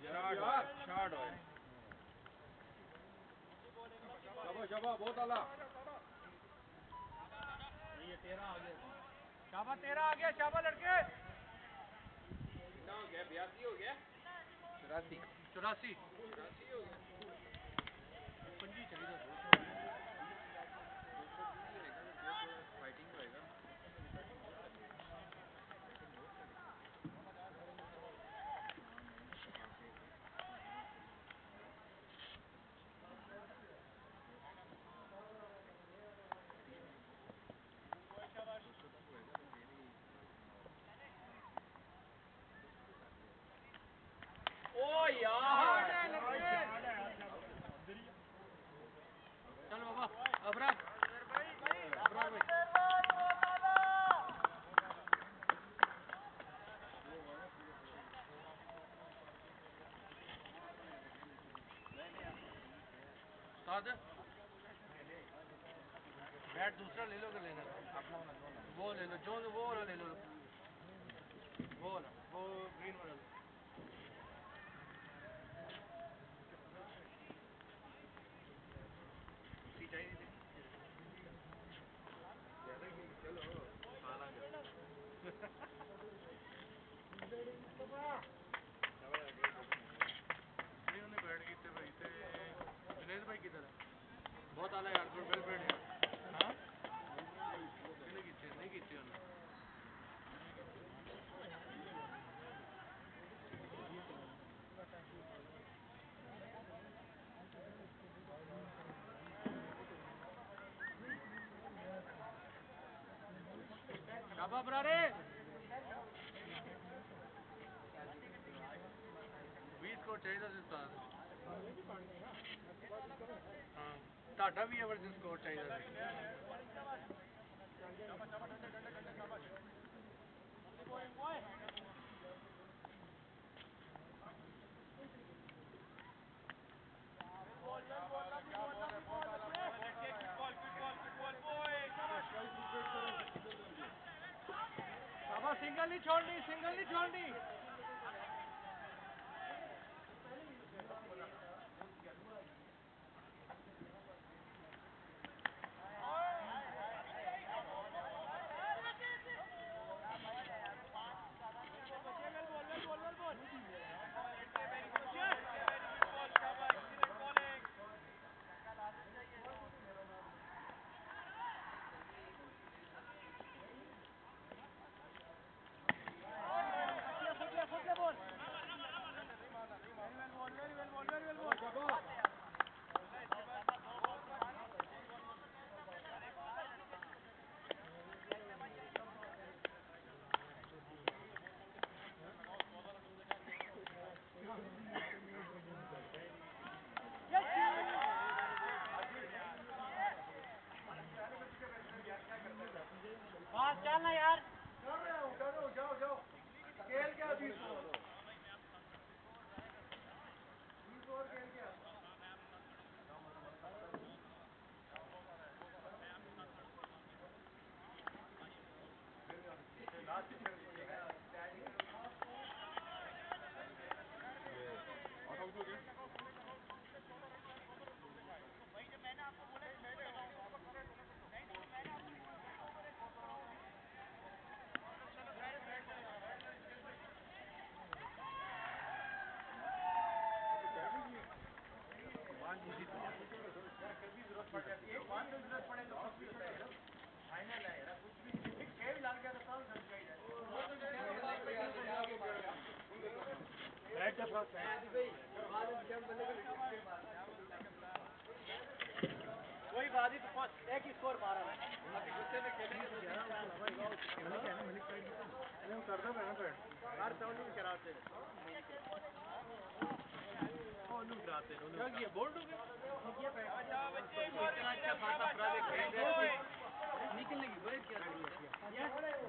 शाट होए। शाबाश शाबाश बहुत आला शाबा तेरा आ गया शाबा लड़के। कितना हो गया? बयासी हो गया? चौरासी। चौरासी। चौरासी हो गया। पंजी चली जाओ फाइटिंग होएगा ओ यार चल बाबा अबरार अबरार भाई उस्ताद बैट दूसरा ले लो कि लेना। अपना वो ले लो जो वो वाला ले लो। वो वाला वो ग्रीन वाला 20 ਕੋਟ ਚਾਹੀਦਾ ਸੀ ਹਾਂ ਤੁਹਾਡਾ ਵੀ ਐਵਰਜੈਂਸ ਕੋਟ ਚਾਹੀਦਾ ਸੀ ਚਲੋ ਚਲੋ ਠੰਡੇ ਠੰਡੇ ਠੰਡੇ ਕਾਬਾ सिंगल नहीं छोड़नी सिंगल नहीं छोड़नी Jana कोई बात नहीं तो एक स्कोर मारा है हर साउंड भी कराते हैं ओनू कराते हैं ओनू बोल्ड हो गया अच्छा खासा प्रावे खेल रहे थे निकलने की बड़ी क्या मलक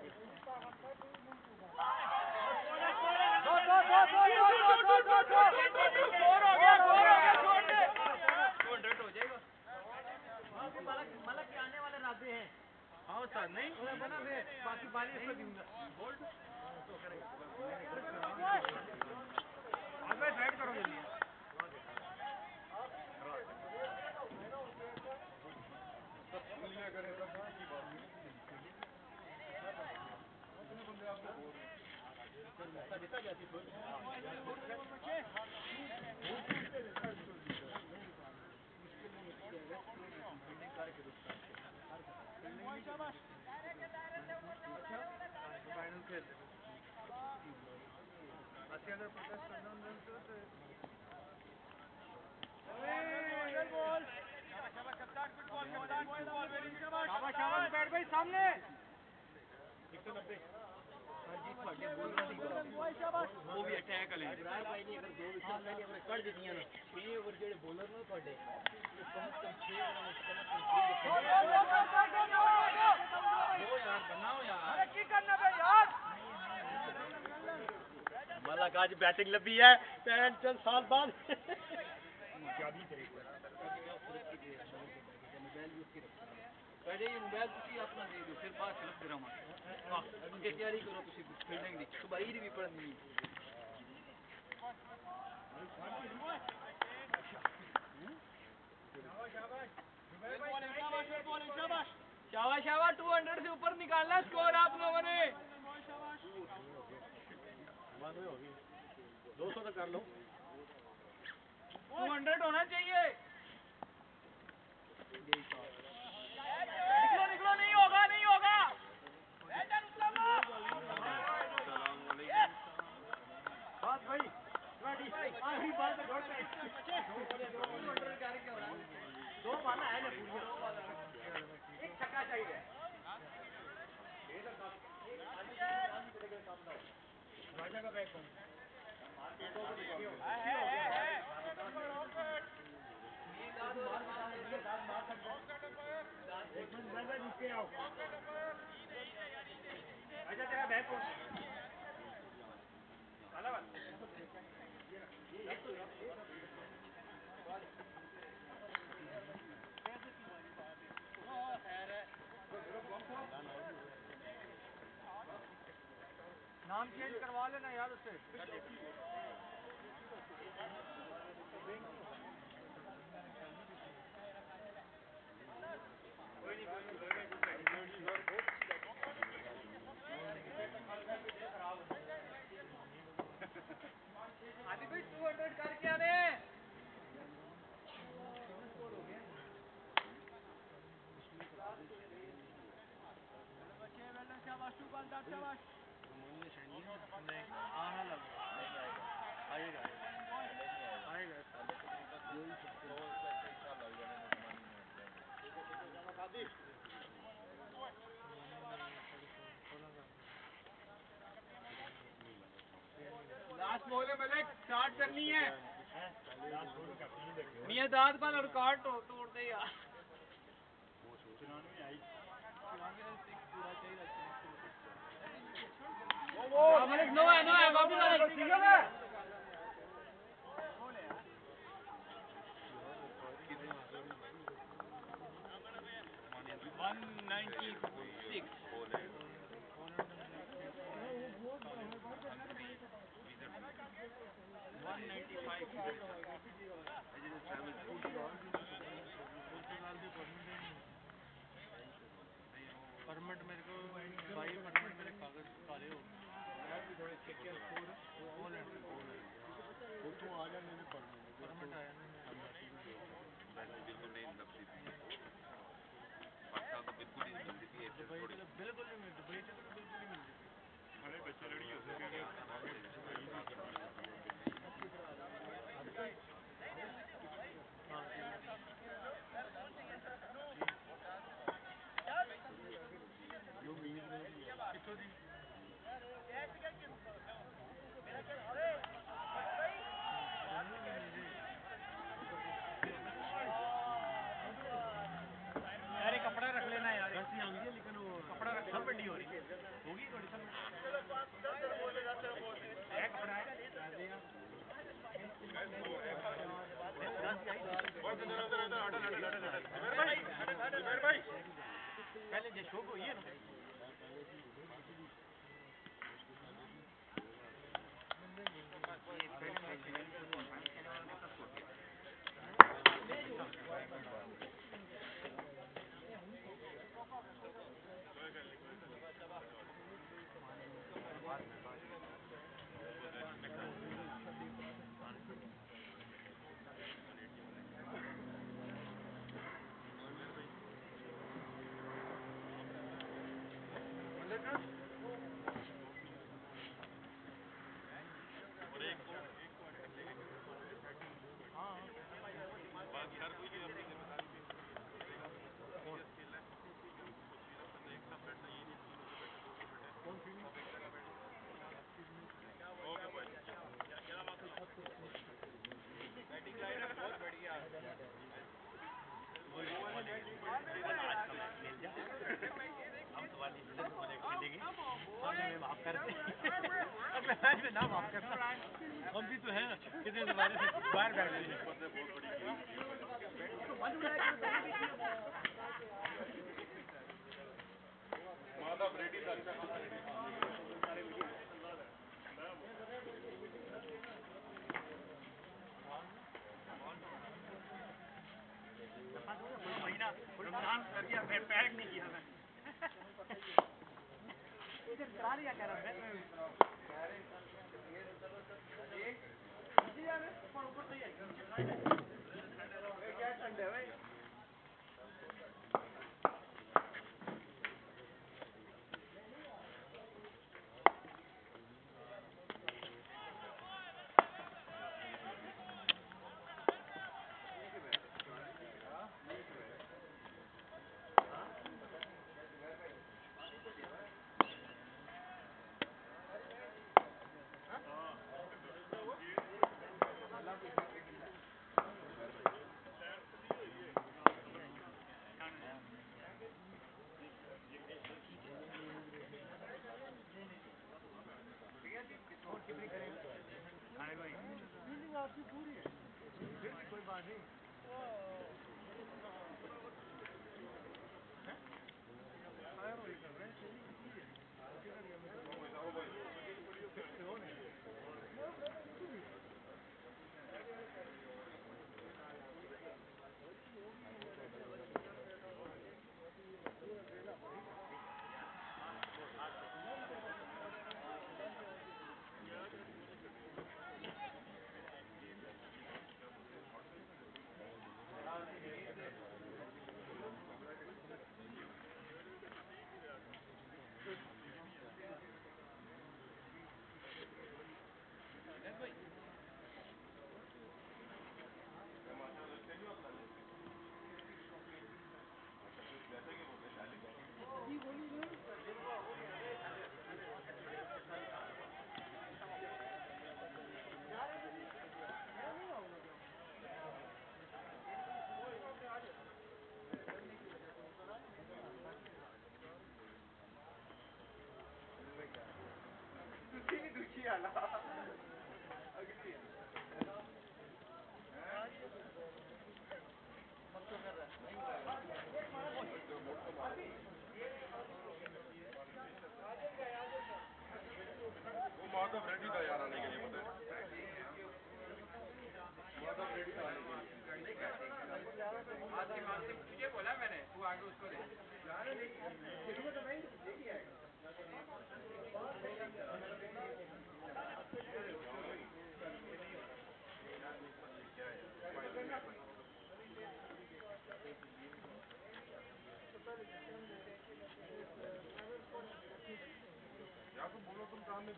राधे हैं। हाँ सर नहीं बना मैं बाकी पानी इसको दूँगा। अबे साइड करो जल्दी। फाइनल खेल अच्छी अगर प्रोटेस्ट करना हो तो शाबाश शाबाश बैठ भाई सामने वो मलक आज बैटिंग लबी है पैंसठ साल बाद क्या भी है पहले ये मोबाइल ਤੁਸੀਂ ਆਪਣਾ ਦੇ ਦਿਓ ਫਿਰ ਬਾਅਦ ਚ ਲੱਗ ਰਹਾਂਗੇ ਹਾਂ ਅੱਗੇ ਤਿਆਰੀ ਕਰੋ ਤੁਸੀਂ ਫੀਲਡਿੰਗ ਦੀ ਸੁਬਾਹ ਈਦ ਵੀ ਪੜਨੀ ਹੈ शाबाश शाबाश 200 से ऊपर निकालना स्कोर आप लोगों ने दो सौ तो कर लो 200 होना चाहिए दो बाला है ना एक छक्का चाहिए। राजा का बैट नीचे आओ राजा तेरा बैट कौन नाम चेंज करवा लेना यार उससे अभी भाई 200 करके आने लास्ट बॉल है स्टार्ट करनी है। मियाँ दाद वाला रिकॉर्ड तोड़ तोड़ दे यार नो है नो है बाबू One ninety six. One ninety five. Permit मेरे को भाई परमिट मेरे कागज़ काले हो गए। उठो आ जा मैंने पढ़ना परमिट आया नहीं दुबई तो बिल्कुल नहीं मिल दुबई से तो बिल्कुल नहीं मिल बड़ी हो रही होगी थोड़ी सा एक्ट बनाए पहले जो शो हुई है ना। ना माफ़ करना। हम भी तो है ना कितने दोबारा से बाहर बैठ गए महीना कर दिया फिर पैक नहीं किया मैं इधर करा लिया कह रहा मैं यार फोन करते हैं क्या ठंडा है भाई on him. Whoa.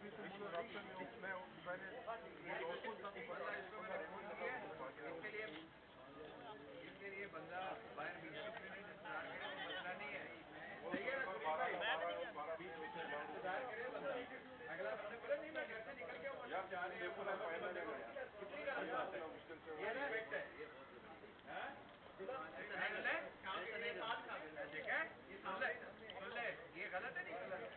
इसके लिए इसके लिए बंदा बाहर बीच में नहीं इंतज़ार करे वो मसला नहीं है सही है ना सुनील भाई इंतज़ार करे बंदा अगला बंदा बोले नहीं मैं घर से निकल गया हूँ जा रहे हैं बोला कितनी गलत बात है ये रिस्पेक्ट है ये हाँ? ऐसा नहीं है ठीक है ये सुन ले सुन ले ये गलत है नहीं गलत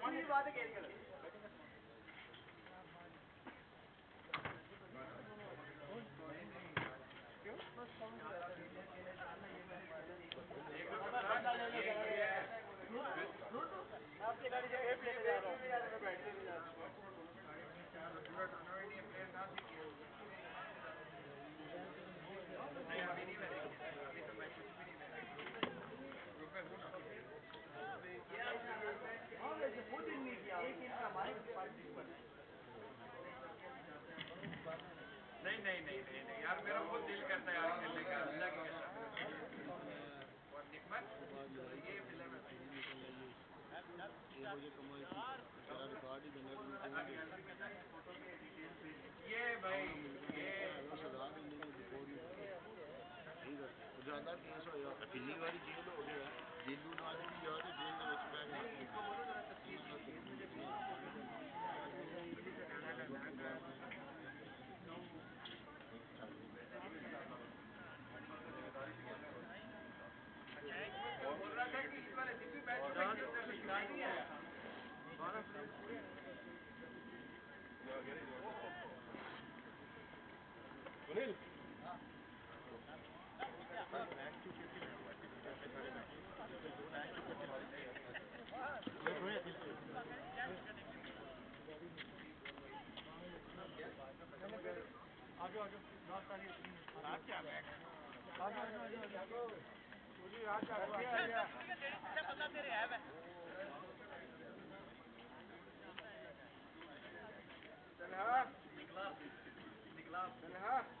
आपकी गाड़ी से हेल्प लेके जा रहा हूँ नहीं अभी नहीं मैं अभी तो मैं कुछ भी नहीं मैं ग्रुप में हूँ ना हाँ वैसे वो दिन नहीं किया एक दिन का हमारे पार्टिसिपेंट नहीं नहीं नहीं नहीं नहीं यार मेरा बहुत दिल करता है यार खेलने का अल्लाह की कसम और निकमत ये फिल्म है ये भाई ये ਜ਼ਿਆਦਾ ਕੇਸ ਹੋਇਆ ਕਿੰਨੀ ਵਾਰੀ ਜੇਲ੍ਹ ਹੋ ਗਿਆ ਜੇਲੂ ਨਾਲ ਵੀ ਜਾ ਤੇ ਜੇਲ੍ਹ ਦੇ ਵਿੱਚ ਪੈ आजो आजो लास्ट वाली रात क्या बैठ आजो आजो आजो आजो पूरी रात का आ गया चल हाँ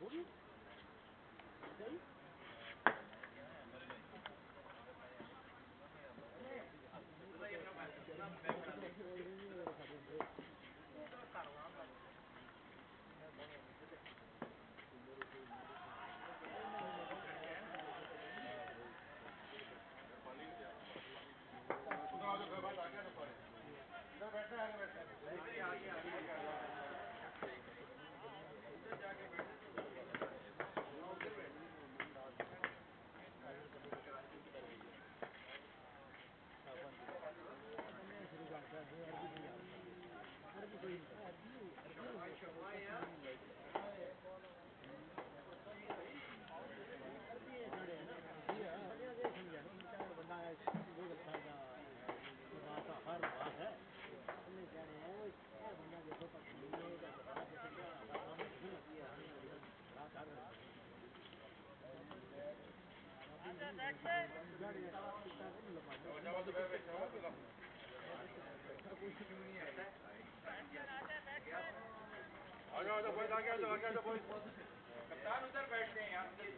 ¿Oye? ¿Está ahí? आ जाओ आ जाओ बॉयज़ आ जाओ आ जाओ बॉयज़ कप्तान उधर बैठते हैं यार।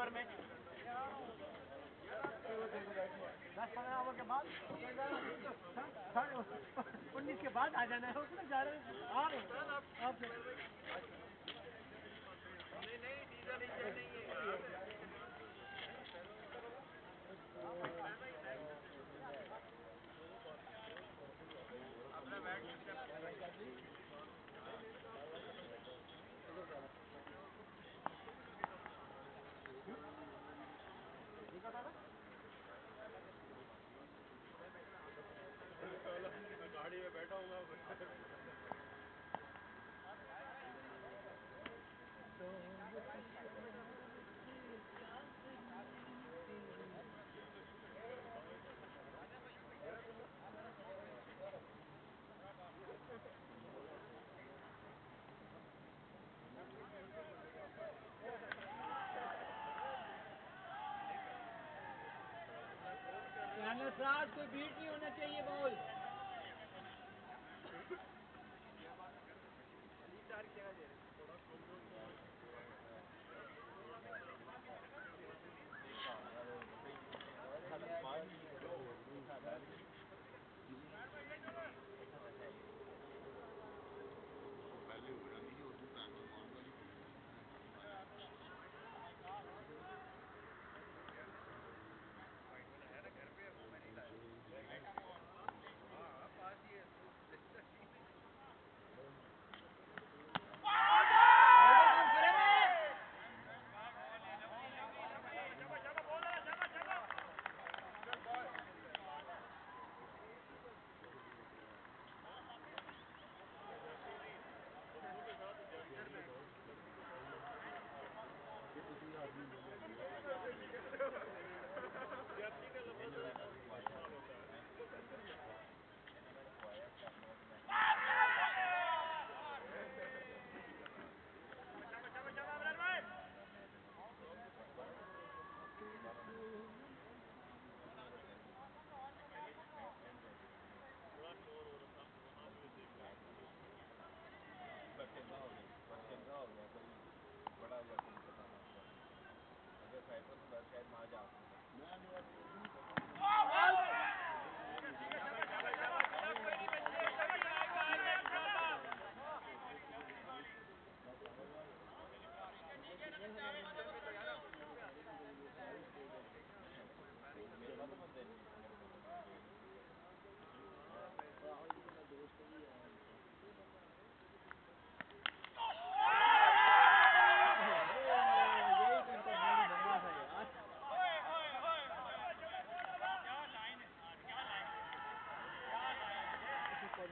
ओवर में। दस पंद्रह ओवर के बाद उन्नीस के बाद आ जाना है, उसमें जा रहे हैं। आ रहे हैं। आप साथ कोई बीट नहीं होना चाहिए बॉल।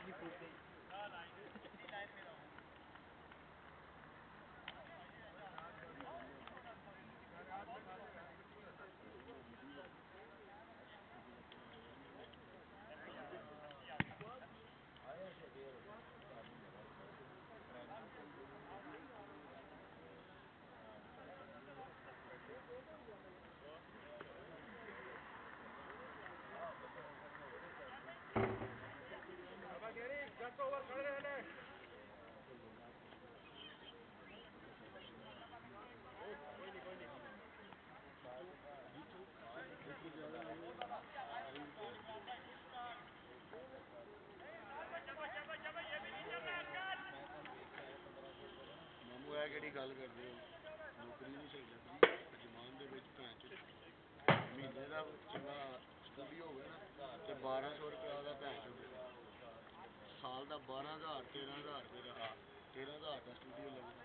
difficulty ਇਹ ਕਿਹੜੀ ਗੱਲ ਕਰਦੇ ਹੋ ਨੌਕਰੀ ਨਹੀਂ ਸਹੀ ਲੱਗਦੀ ਅਜਮਾਨ ਦੇ ਵਿੱਚ ਭੈਣ ਚ ਮਹੀਨੇ ਦਾ ਚੰਗਾ ਸਟੂਡੀਓ ਹੋਵੇ ਨਾ ਤੇ 1200 ਰੁਪਏ ਦਾ ਭੈਣ ਚ ਸਾਲ ਦਾ 12000 13000 ਰੁਪਏ ਦਾ 13000 ਦਾ ਸਟੂਡੀਓ ਲੱਗਦਾ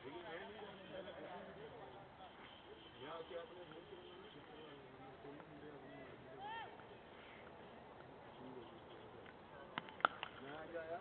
ਉਹ ਮੁੰਡੇ ਰਹਿੰਦੇ ਨੇ ਯਾ ਕਿ ਆਪਣੇ ਦੋਸਤ ਨੂੰ ਛੁੱਟੀ ਕੋਈ ਮੁੰਡੇ ਆਪਣੇ ਮੈਂ ਜਾਇਆ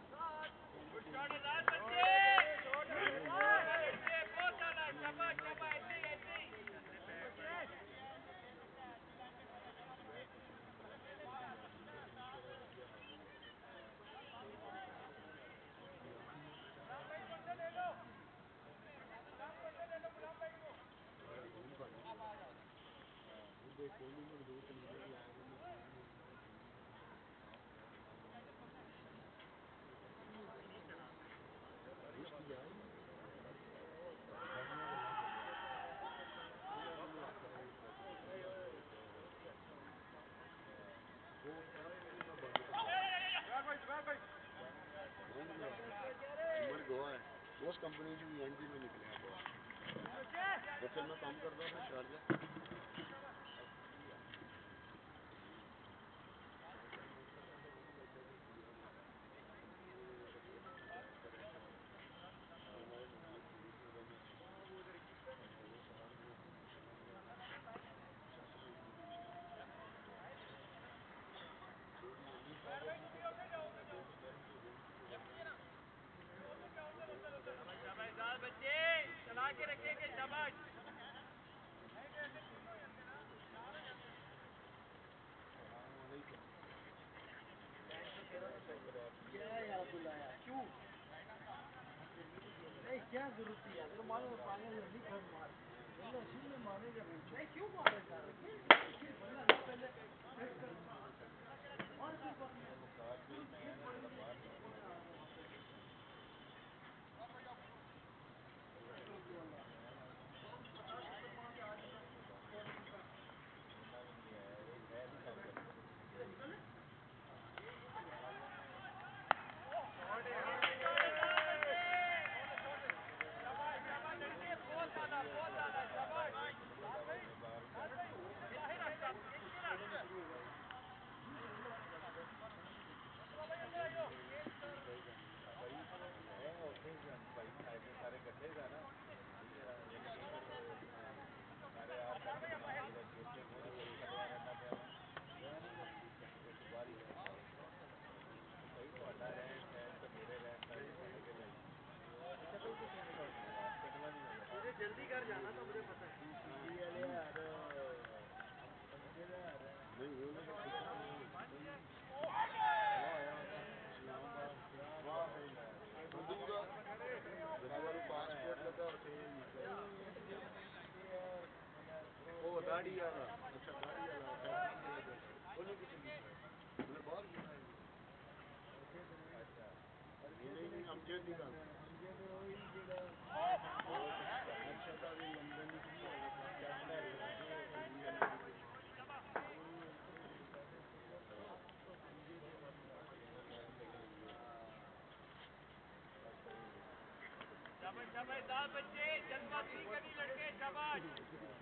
ಬೇಕು ನಿಮಗೆ ದೋಸೆ ಮಾಡಿ क्या ज़रूरत है मारो पानी मारे जल्दी घर जाना तो मुझे पता है। वो दाढ़ी वाला अच्छा। दाढ़ी वाला बोलो कुछ नहीं बोले बहुत अच्छा नहीं नहीं हम जेल निकाल जबरदार बच्चे जल्दबाजी करी लड़के शाबाश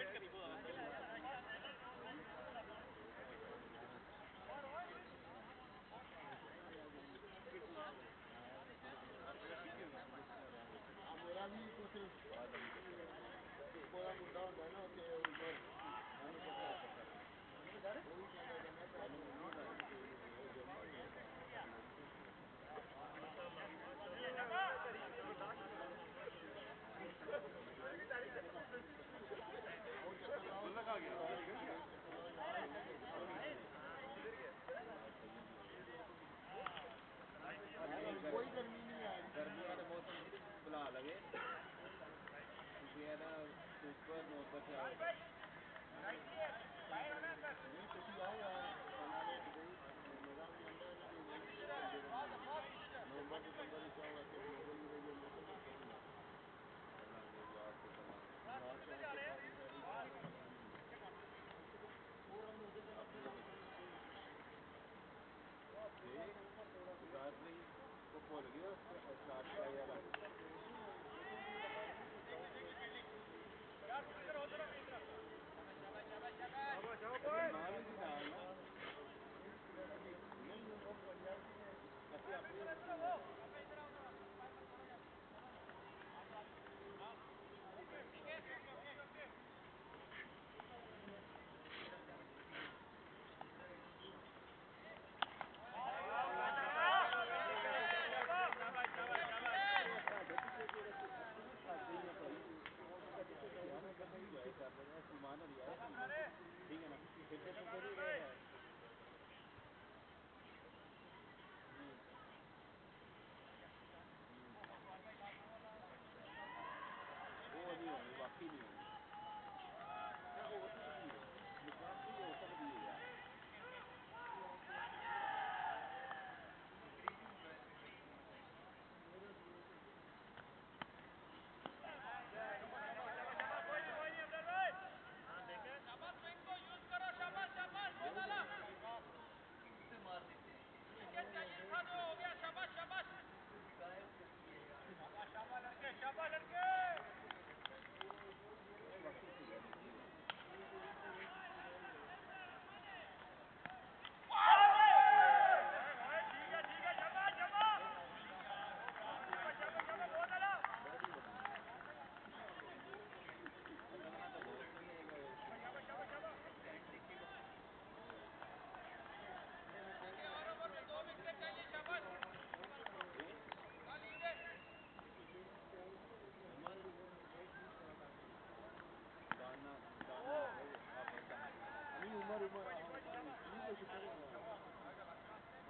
aquel que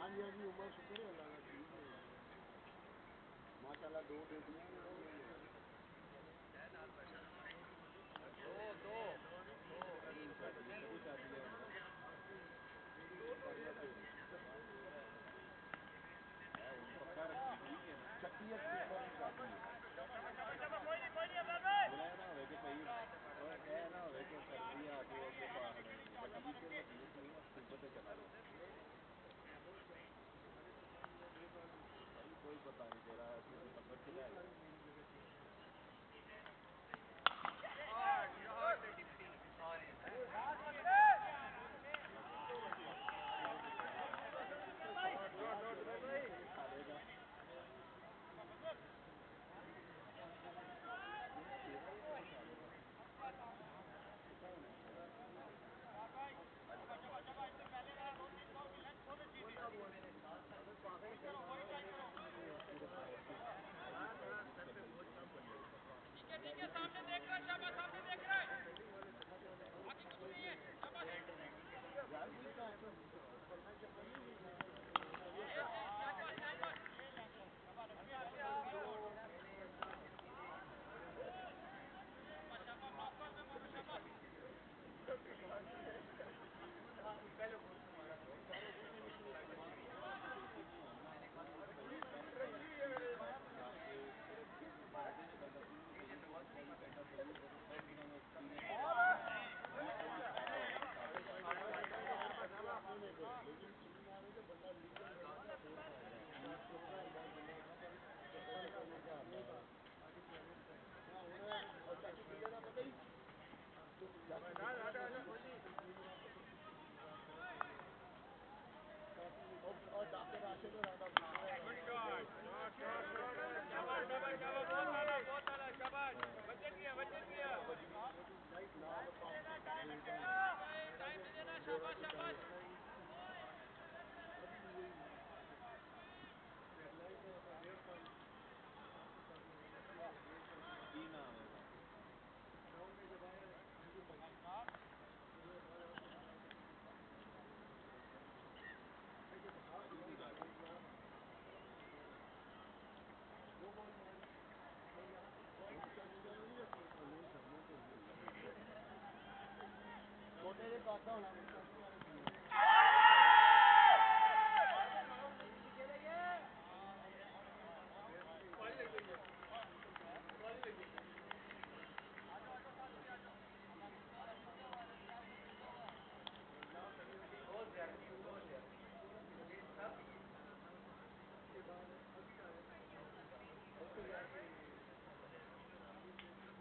कामयाबी उम्र दो बेटियाँ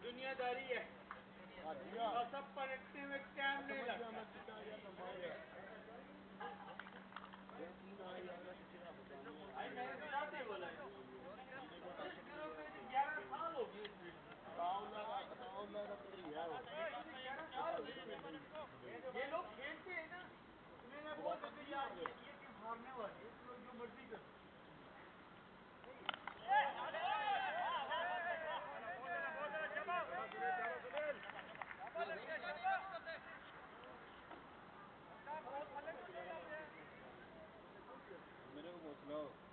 दुनियादारी है। सब पलटने में टाइम नहीं लगता हो ये लोग खेलते हैं ना मैंने बहुत देखे यार ये ये टीम हारने वाली है तो जो मर्ज़ी कर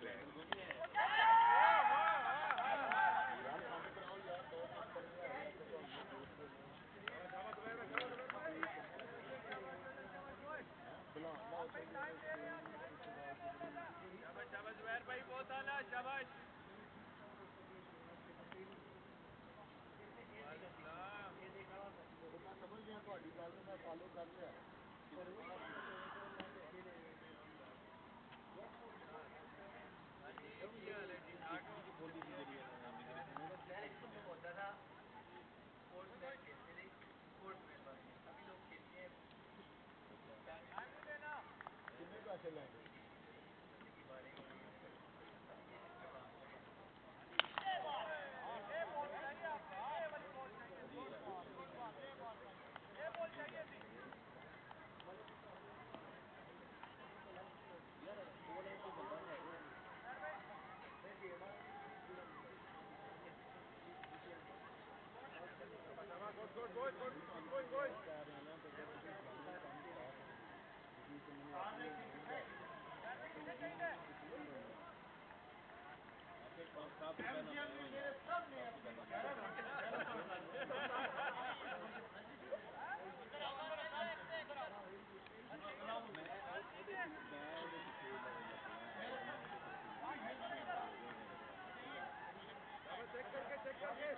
मेरे को पूछ लो मैं चेक करके चेक करके।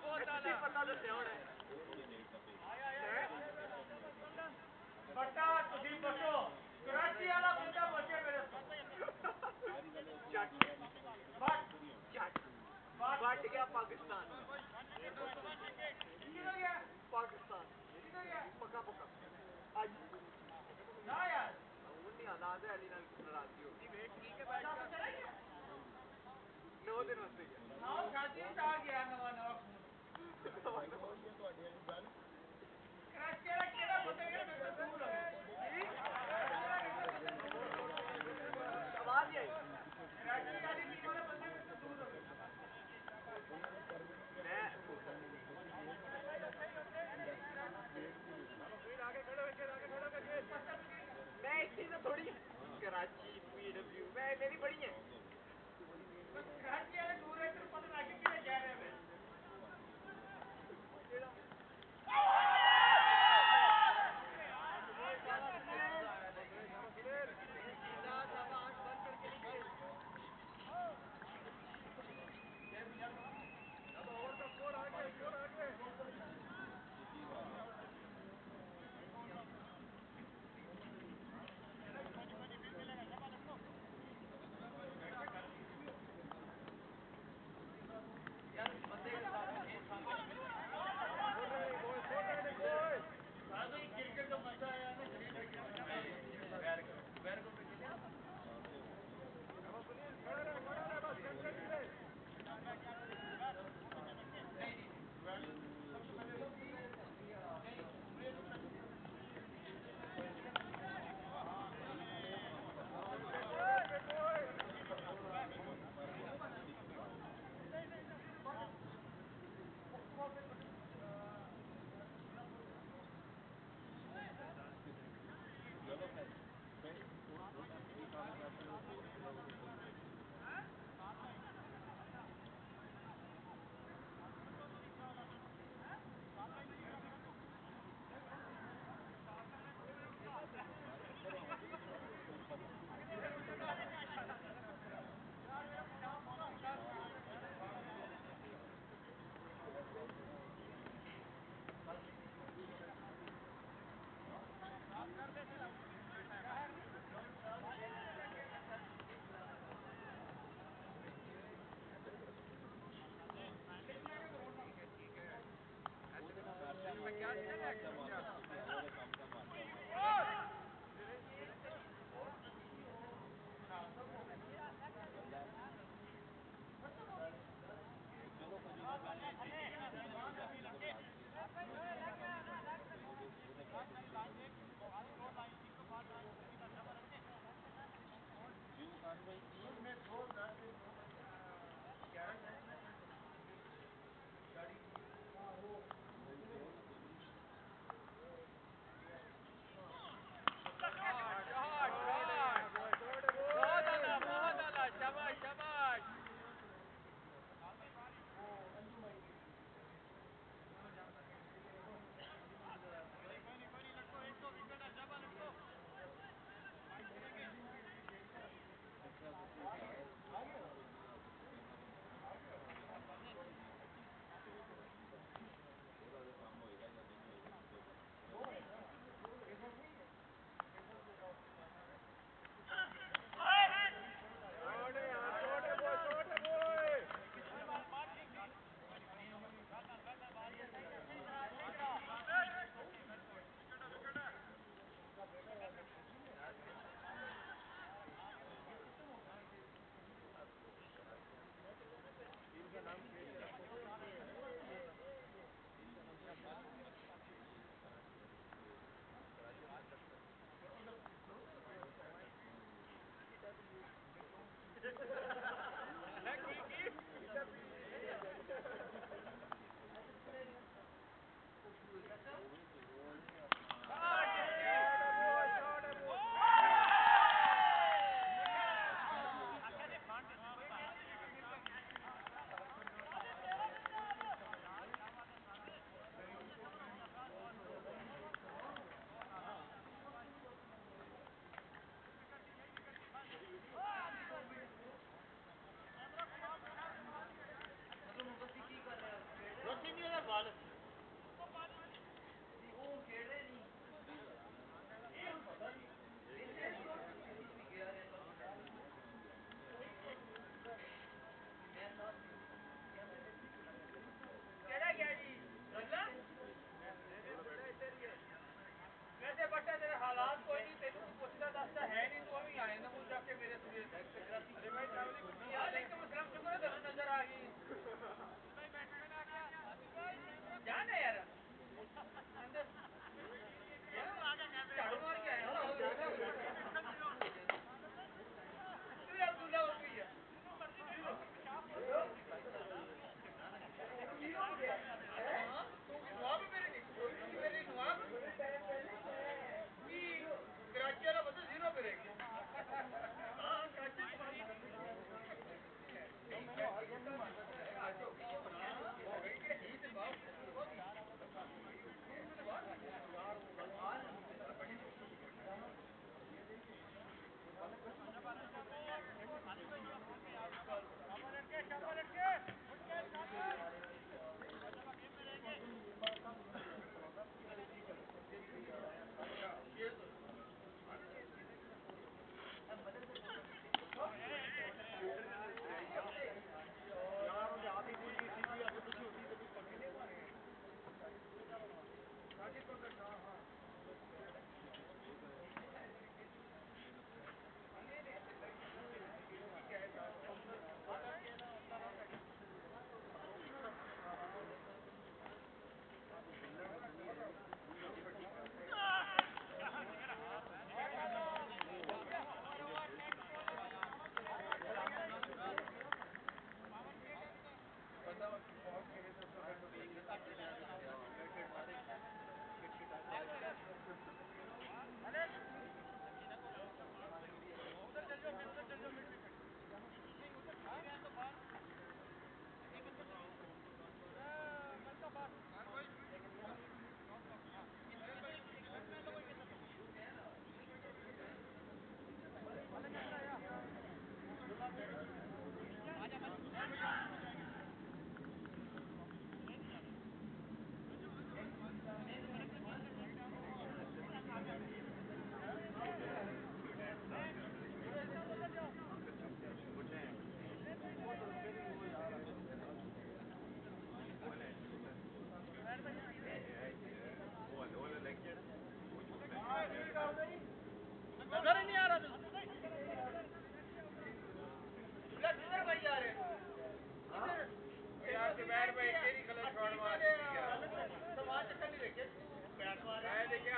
पता ਦੱਸਿਆ ਹੁਣ ਬਟਾ ਤੁਸੀਂ ਬਚੋ ਕਰਾਚੀ ਵਾਲਾ ਬੰਦਾ ਬਚੇ ਮੇਰੇ ਤੋਂ ਜੱਟ ਬਟ ਜੱਟ ਵੱਟ ਗਿਆ ਪਾਕਿਸਤਾਨ ਕਿਹਦਾ ਗਿਆ ਪਾਕਿਸਤਾਨ ਕਿਹਦਾ ਗਿਆ ਪੱਕਾ ਪੱਕਾ ਅੱਜ ਨਾ ਯਾਰ ਹੁਣ ਨਹੀਂ ਆਉਂਦਾ ਆਦੇ ਅਲੀ ਨਾਲ ਨਾਰਾਜ਼ਗੀ ਹੋ ਗਈ ਵੇਟ ਠੀਕ ਹੈ ਬੈਠ ਦੱਸ ਚਲਾ ਗਿਆ ਨੌ ਦਿਨ ਵਾਸਤੇ ਗਿਆ ਨਾ ਸ਼ਾਦੀ ਚ ਆ ਗਿਆ ਨਵਾਂ ਨਵਾਂ मैं इसी से थोड़ी कराची पीडब्ल्यू मैं मेरी बड़ी है।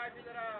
आज जरा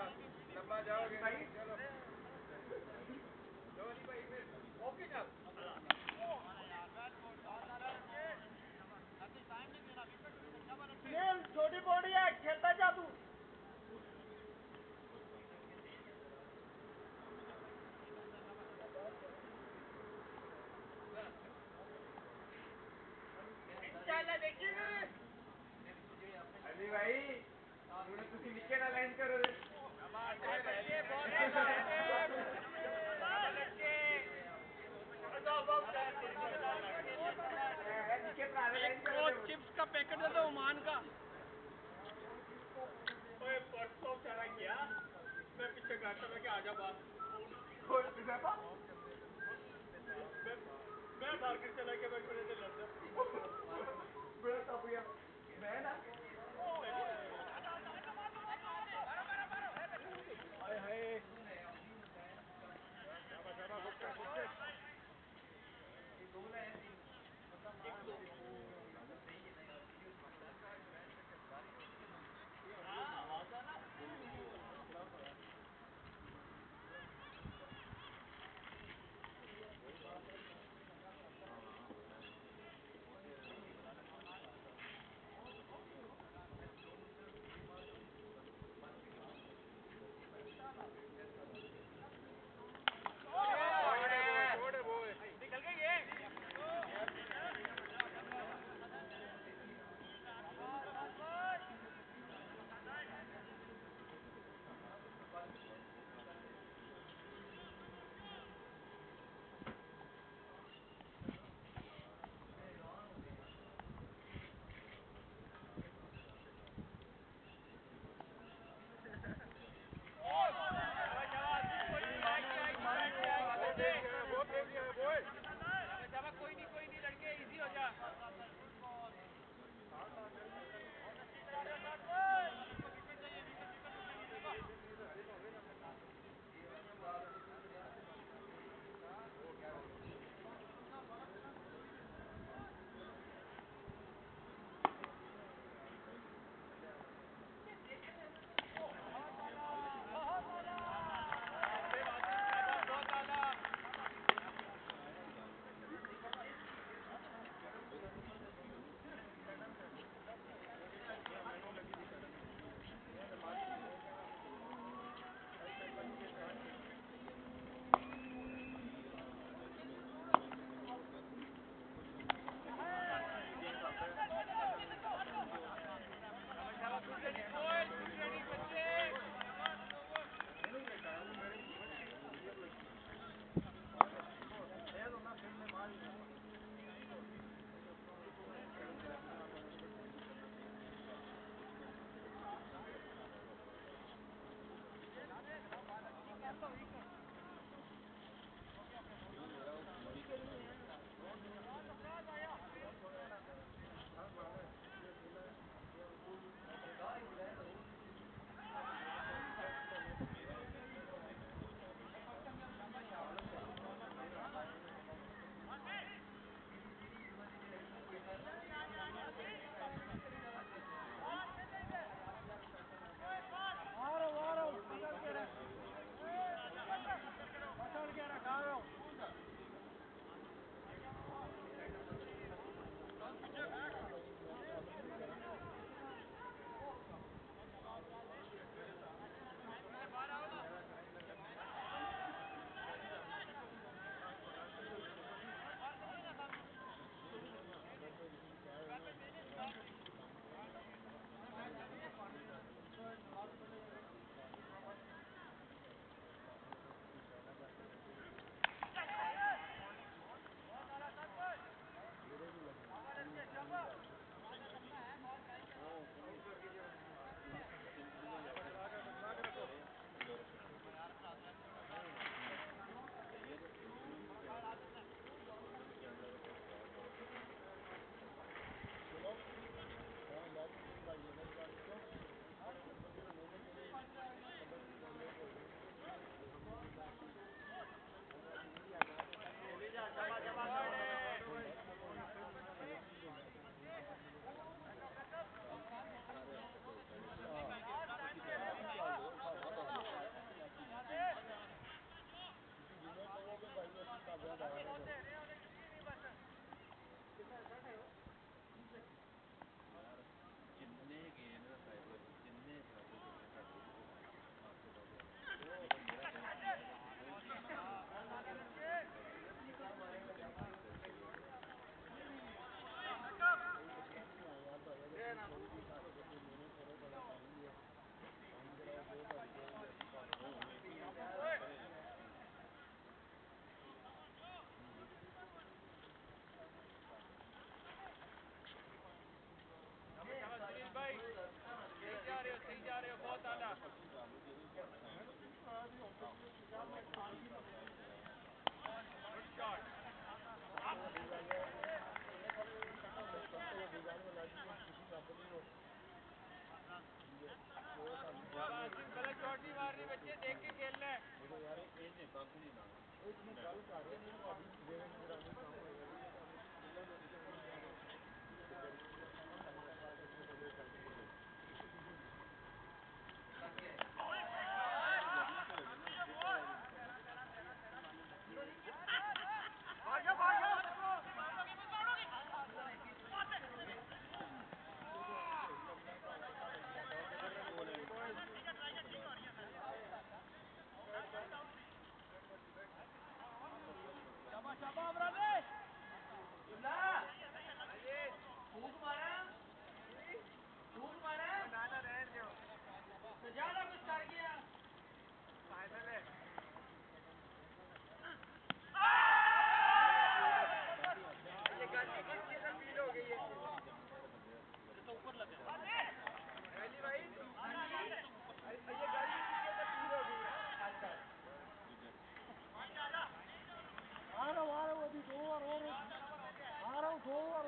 ਪਹਿਲਾਂ ਚੋਟੀ ਮਾਰਨੀ ਬੱਚੇ ਦੇਖ ਕੇ ਖੇਲਣਾ ਯਾਰ, ਇਹ ਨਹੀਂ ਬੰਦ ਨਹੀਂ ਨਾ। ਇਹ ਨਹੀਂ ਗੱਲ ਕਰ ਰਹੇ ਨੇ ਭਾਬੀ ਜਿਹੜੇ ਨੇ ਰਾਣੀ ਕੰਮ ਹੋਇਆ दो और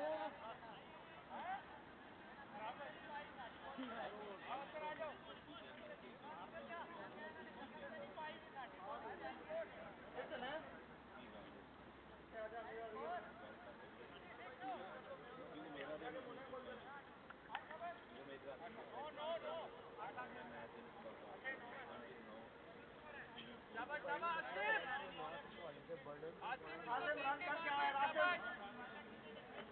Asif Asif Asif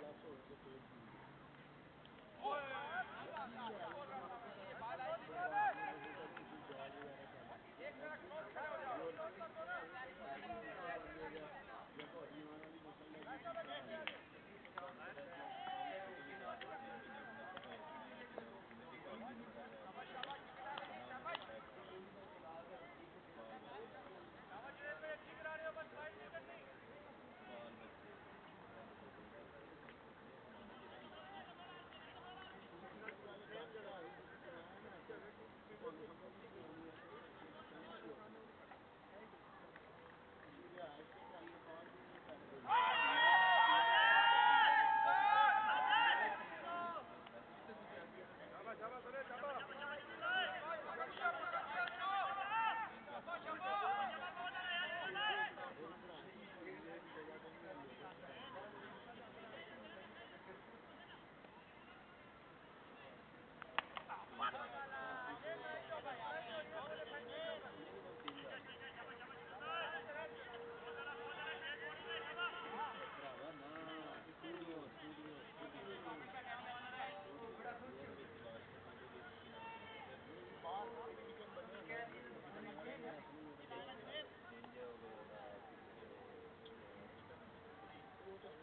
Gracias.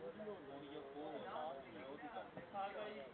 못 이겼고 어디가?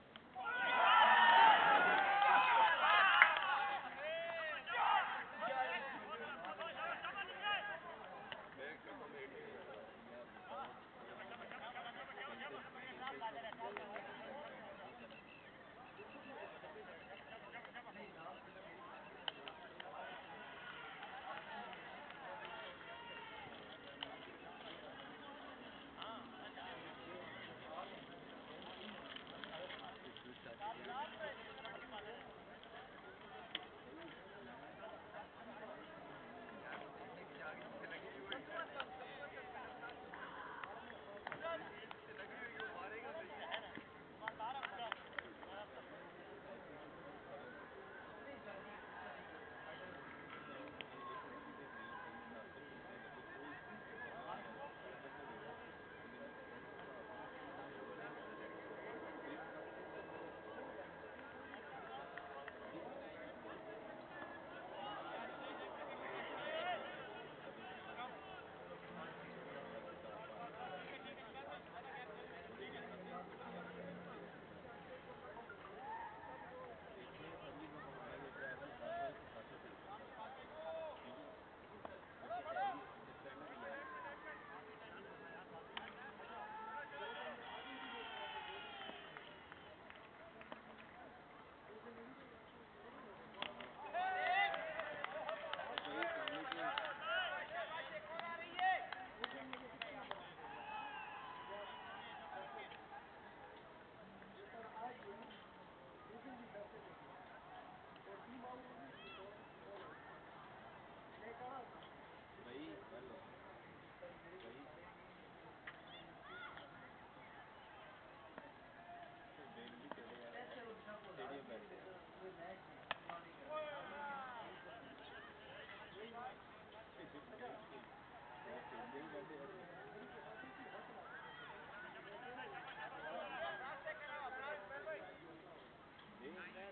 Thank you.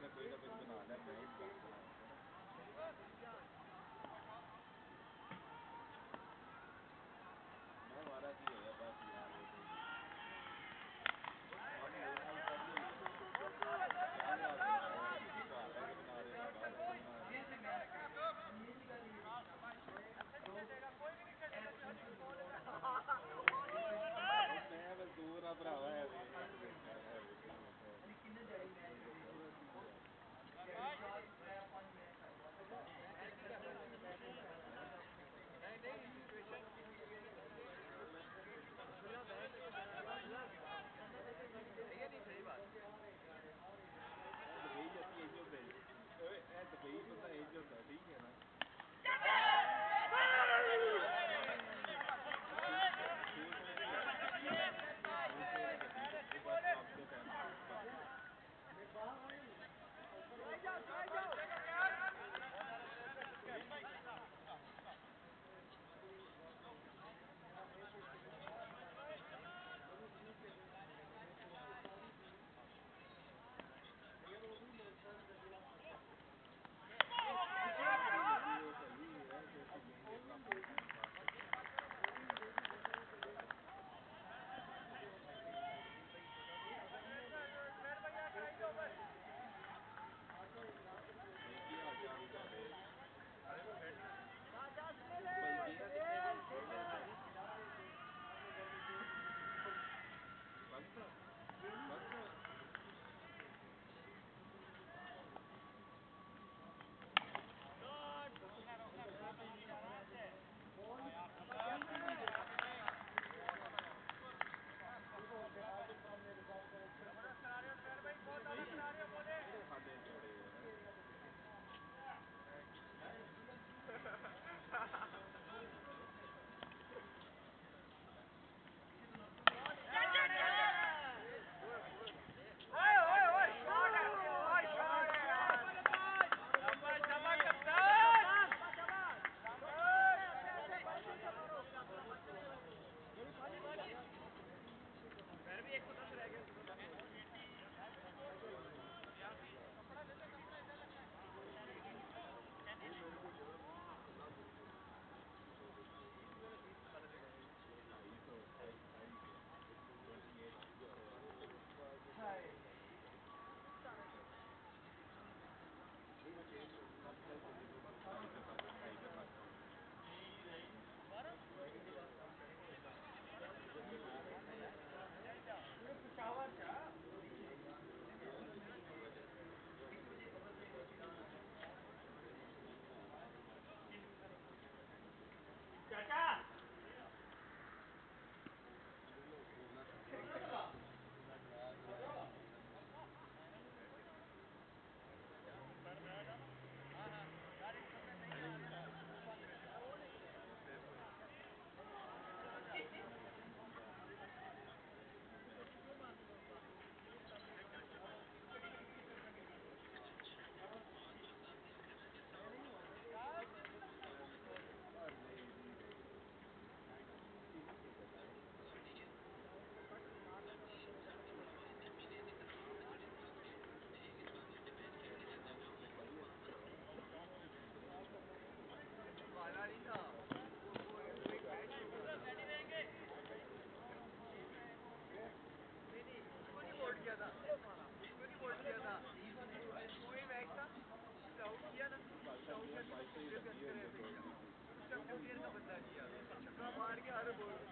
ਮੈਂ कब हार के अरे बोल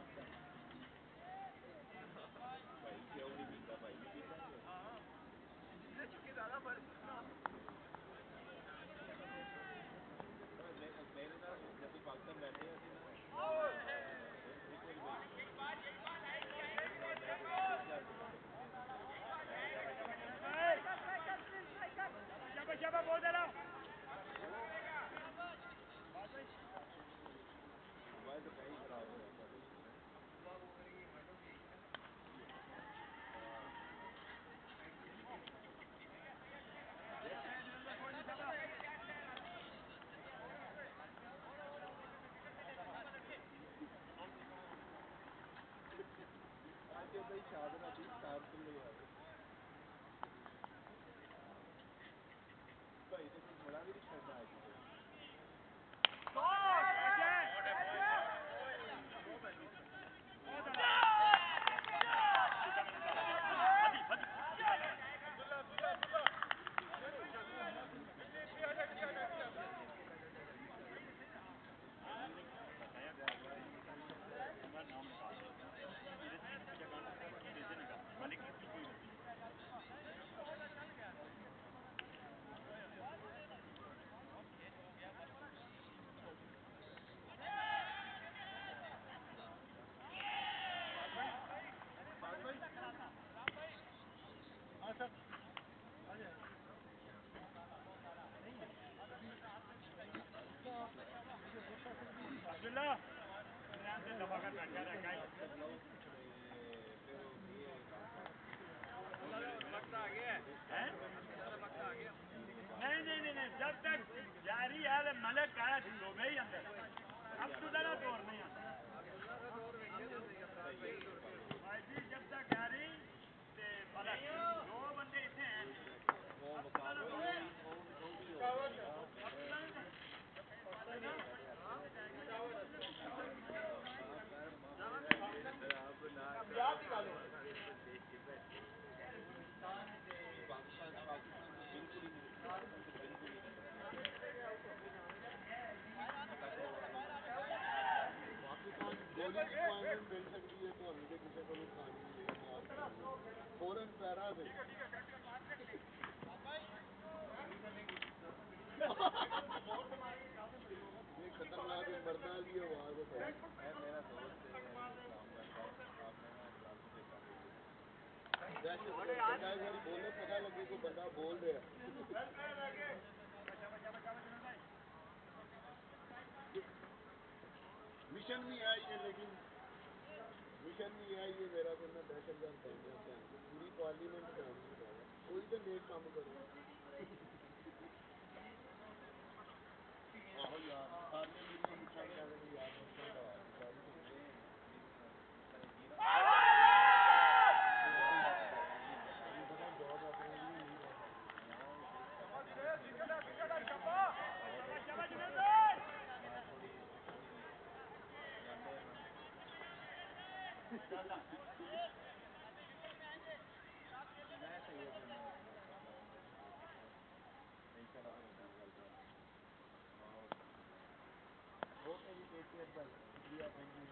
why the guy नहीं नहीं नहीं जब तक जारी हाल मलक आया ठीक हो अंदर। अब तो जरा दौर नहीं आता भाई जी, जब तक जारी मलक। फ़ौरन पैरा दे ये खतरनाक मरना लिए आवाज़ बोलने पता लगे कोई बंदा बोल रहा है। मिशन भी है ये, लेकिन मिशन भी है ये मेरा तो ना दहशत गर्द पूरी पार्लियामेंट काम कोई तो नेक काम करो। we have engineers.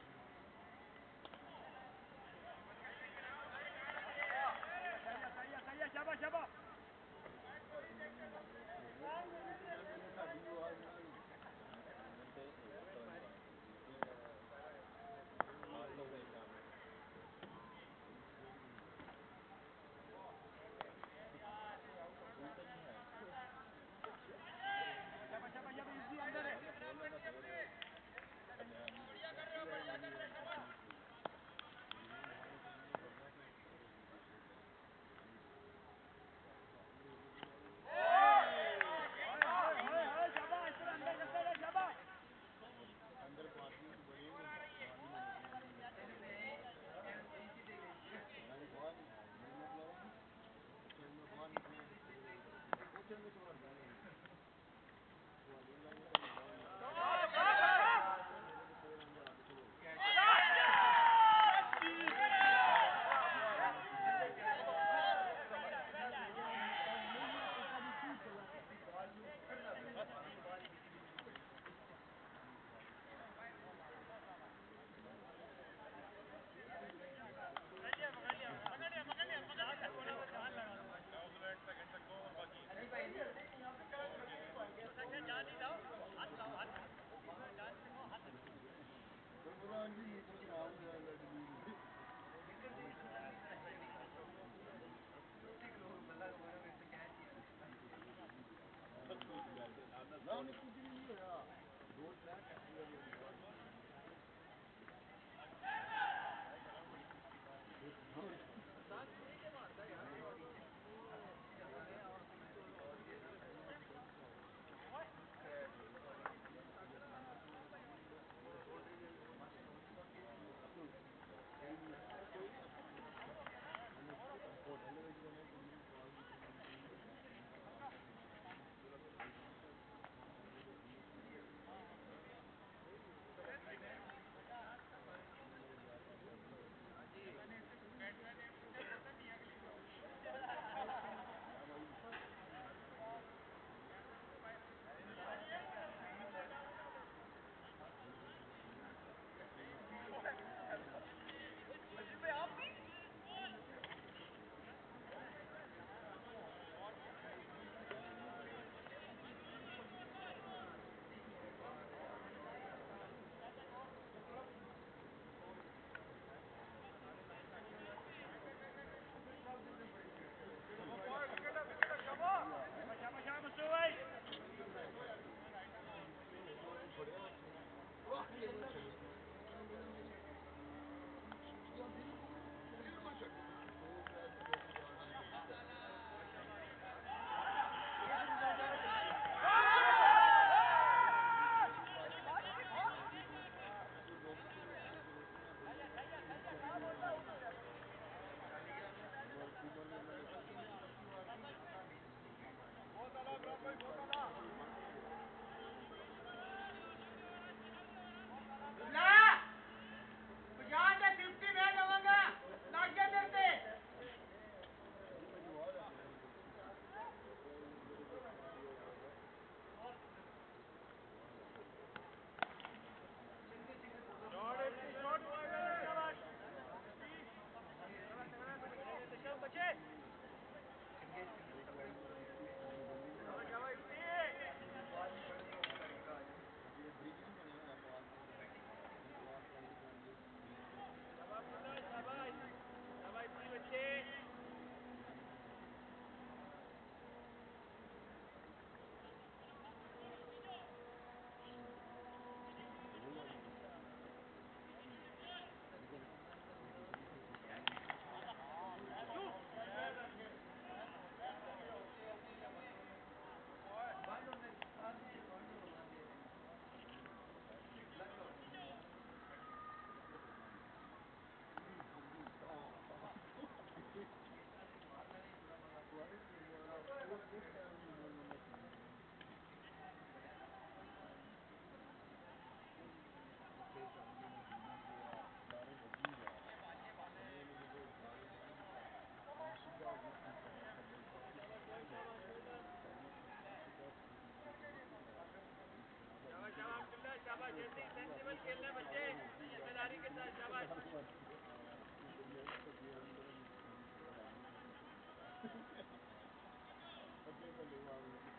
<laughs> Pati maliwanag.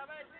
Cavese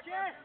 Gdzie?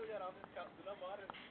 हो जा रहा हूँ।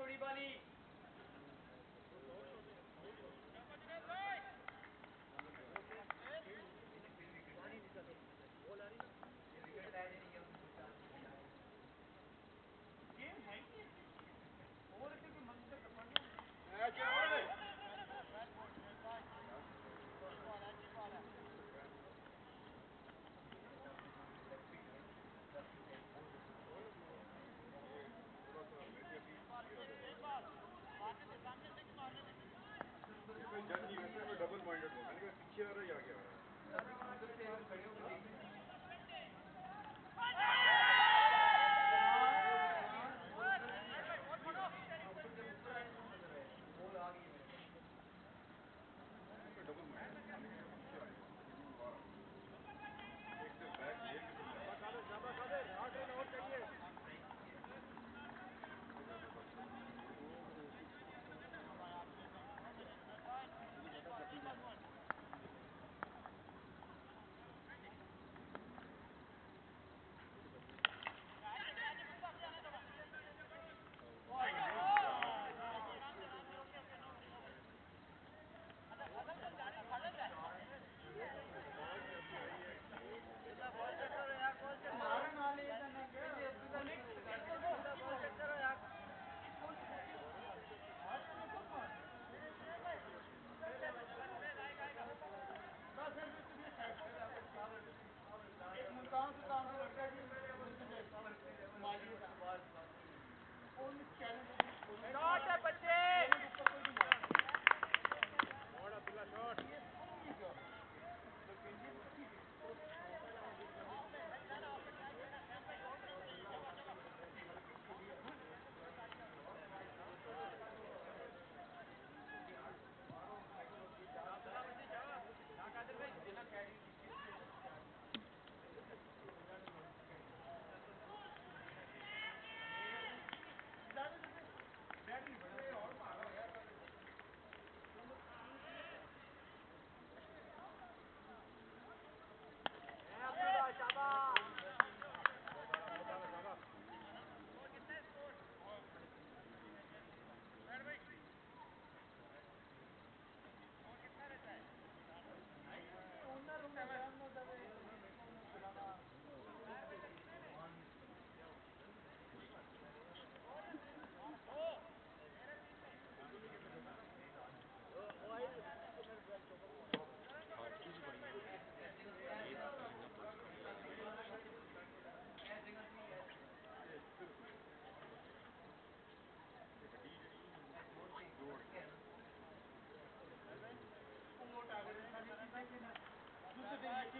डबल हो मैंने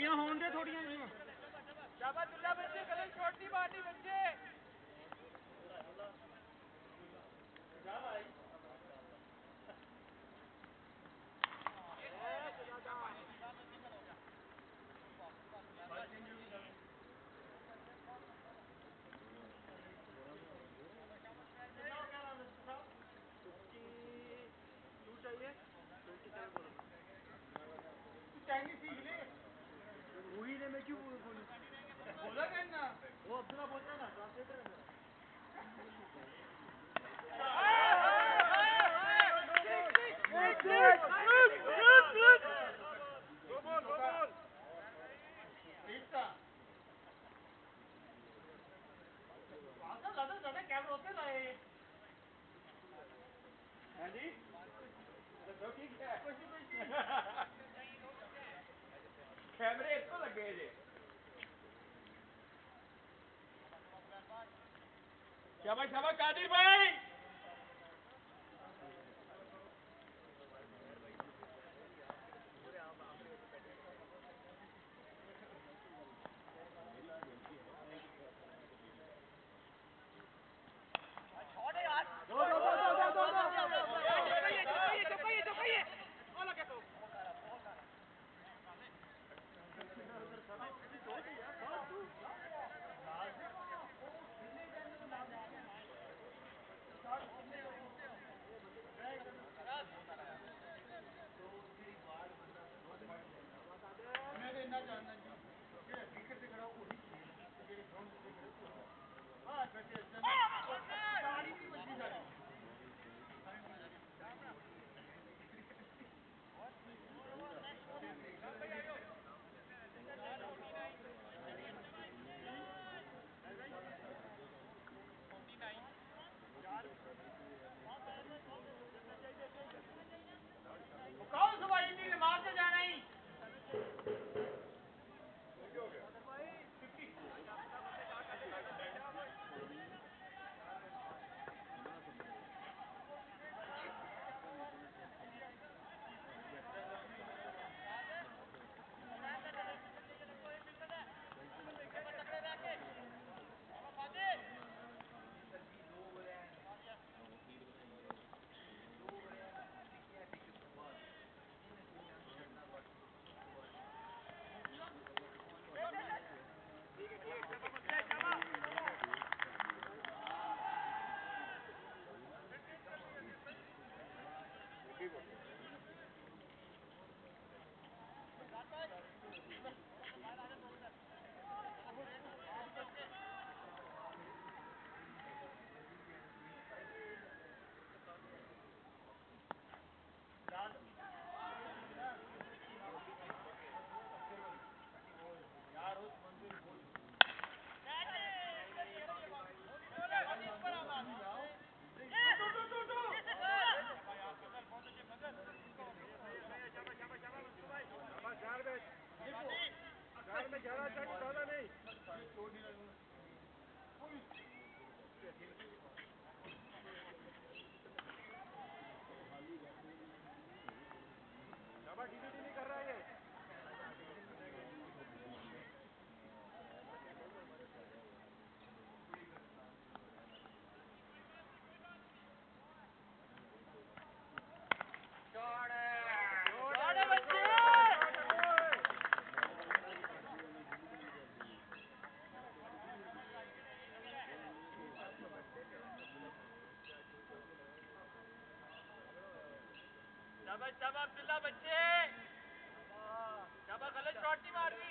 ਗਿੱਲੀਆਂ ਹੋਣ ਦੇ ਥੋੜੀਆਂ ਜਿਹੀਆਂ क्यों बोल बोला करना वो अपना बोलता ना ट्रांसलेटर है શાબાશ શાબાશ કાદીરભાઈ में जाना चाहिए शाबाश शाबाश अब्दुल्ला बच्चे शाबाश गलत शॉट नहीं मार रही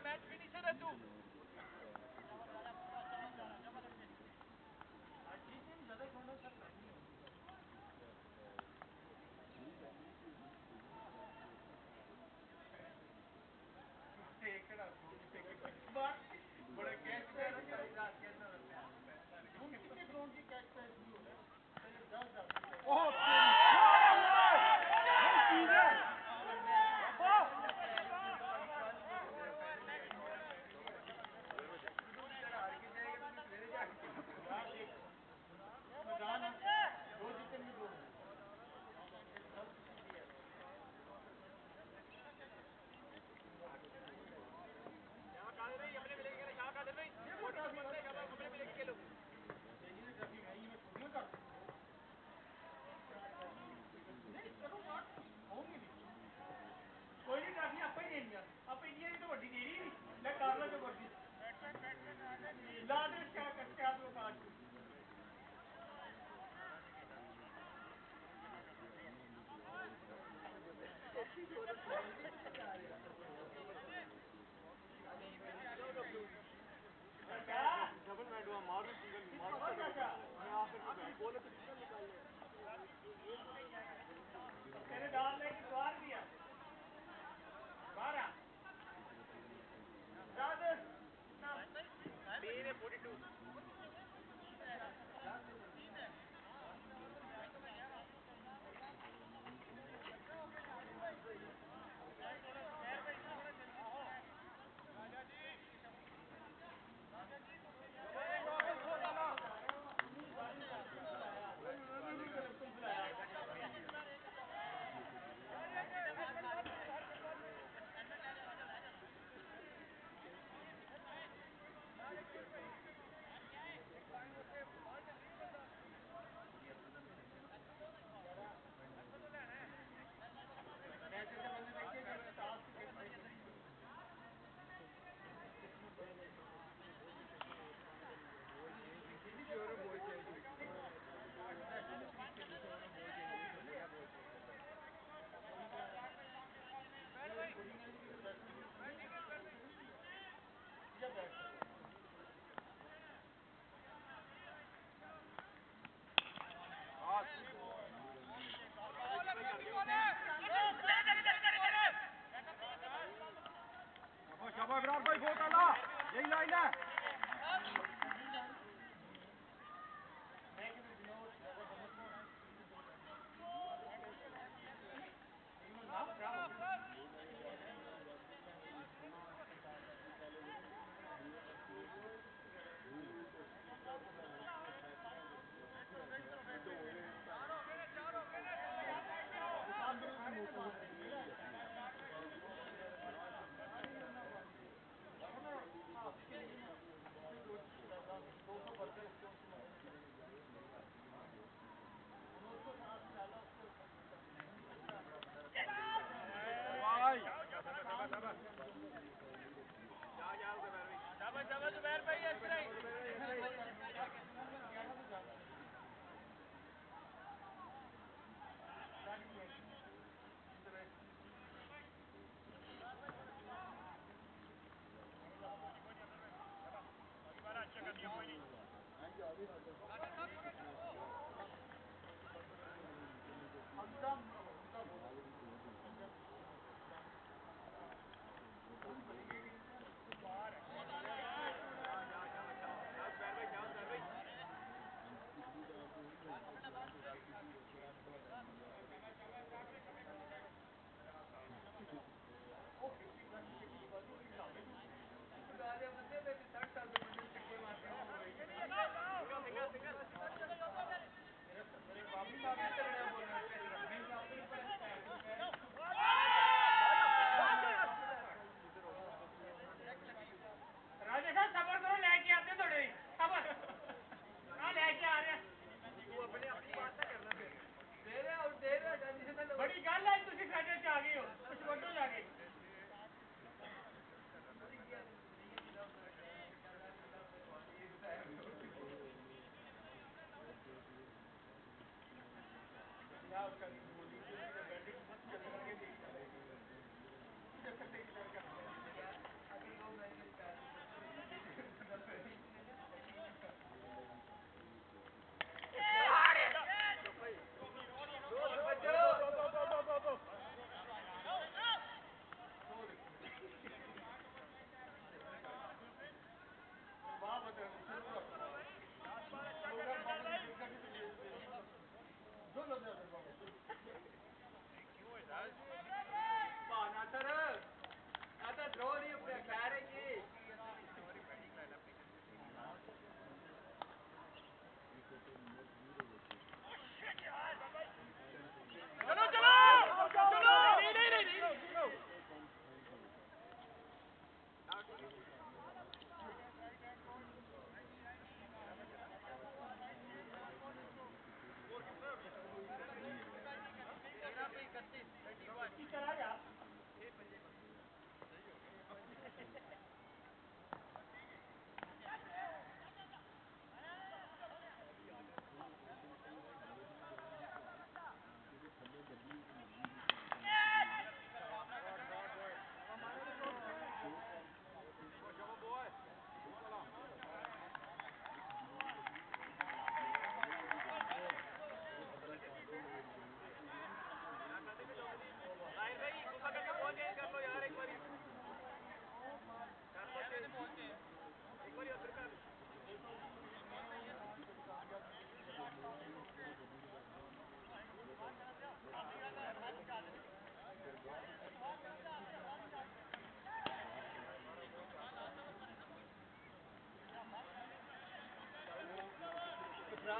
mettre, finissez le tout. 快过来了，进来呢？ज़बरदस्त भाई ऐसे नहीं।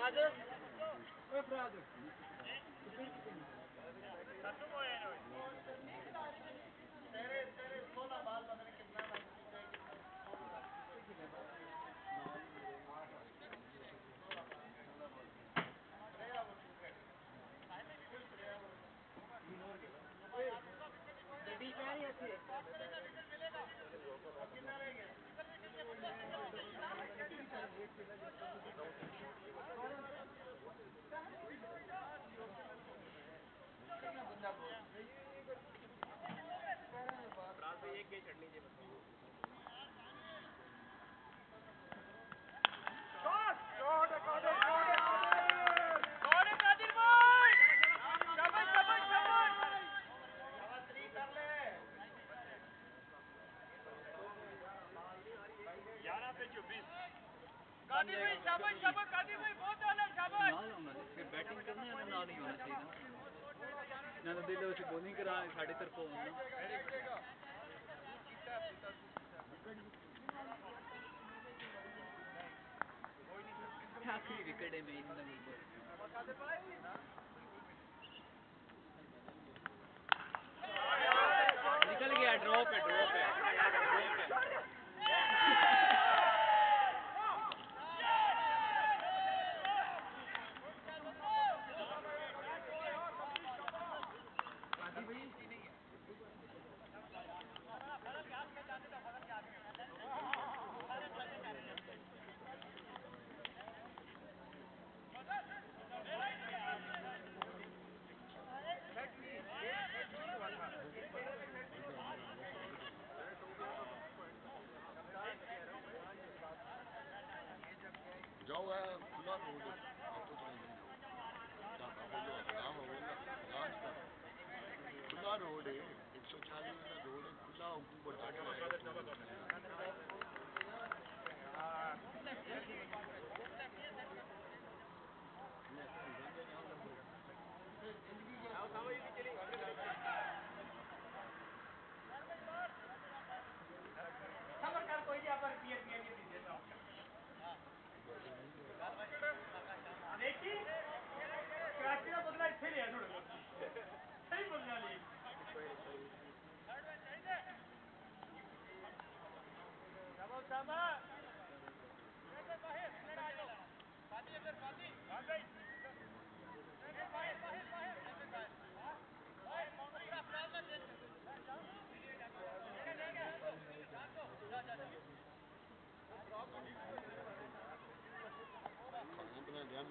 Brothers? We're brothers. कितना रहेगा बैटिंग करना है ना नहीं होना चाहिए ना ना दिल उसे बॉलिंग करा साढ़े तरफ़ होना निकल गया ड्रॉप है ड्रॉप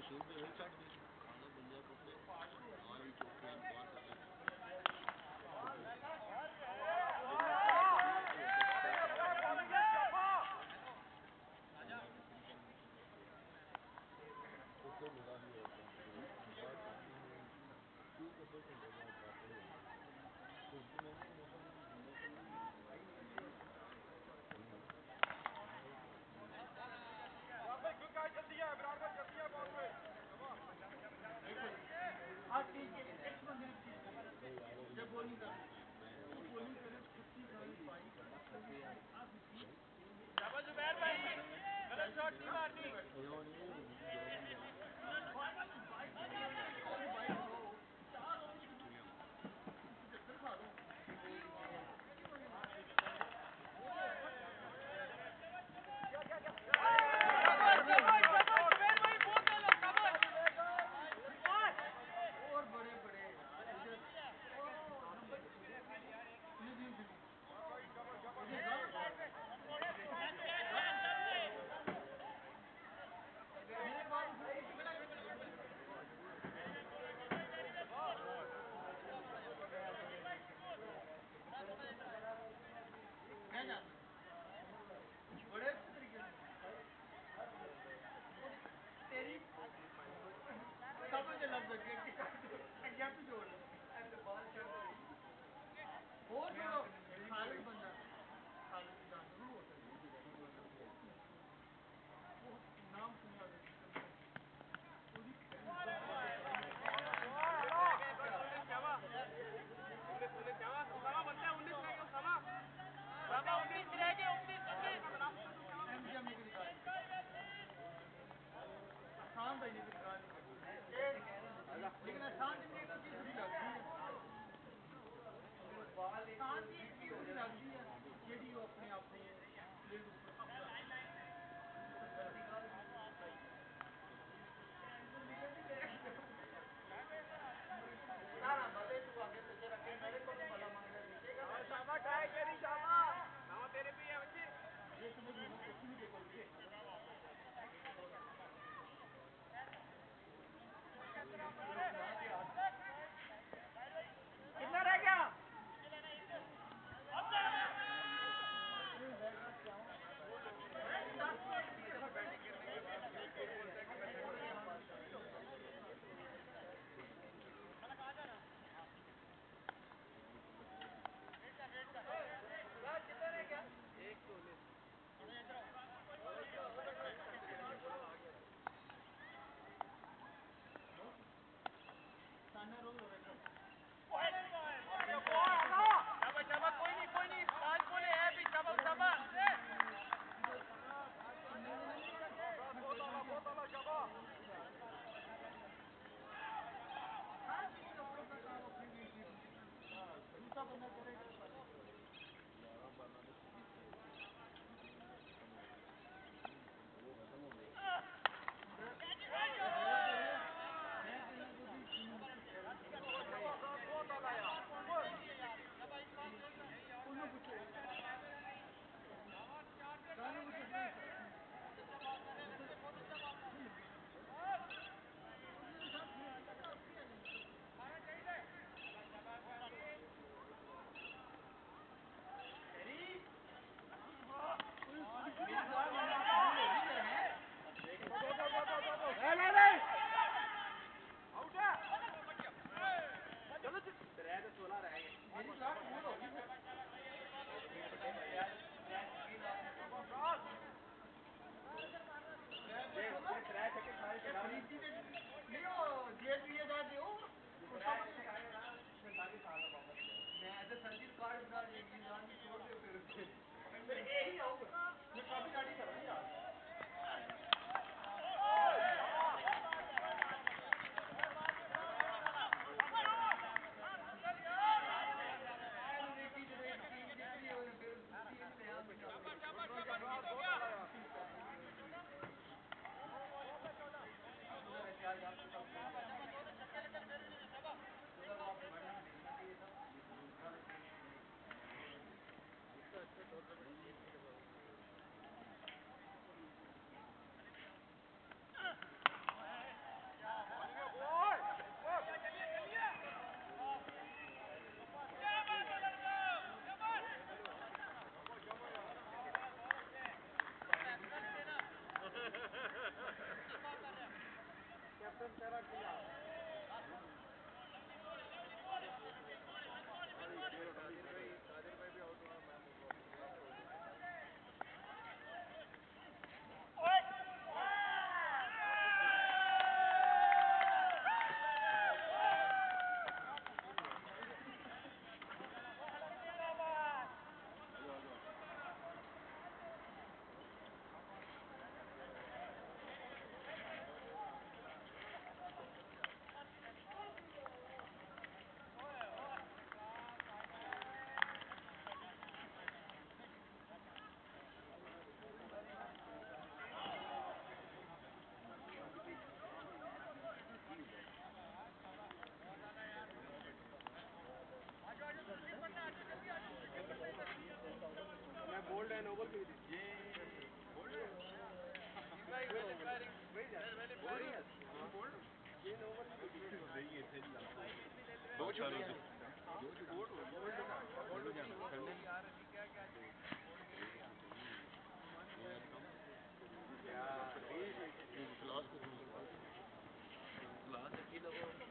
Şimdi öyle sanki और गोल्ड एंड ओवल भी ये गोल्ड है? Well firing well firing gold ये ओवल नहीं है। सही लगता है दो छोड़ो दो गोल्ड गोल्ड गोल्ड जाना करने यार क्या क्या क्या ग्लास को ग्लास की लगाओ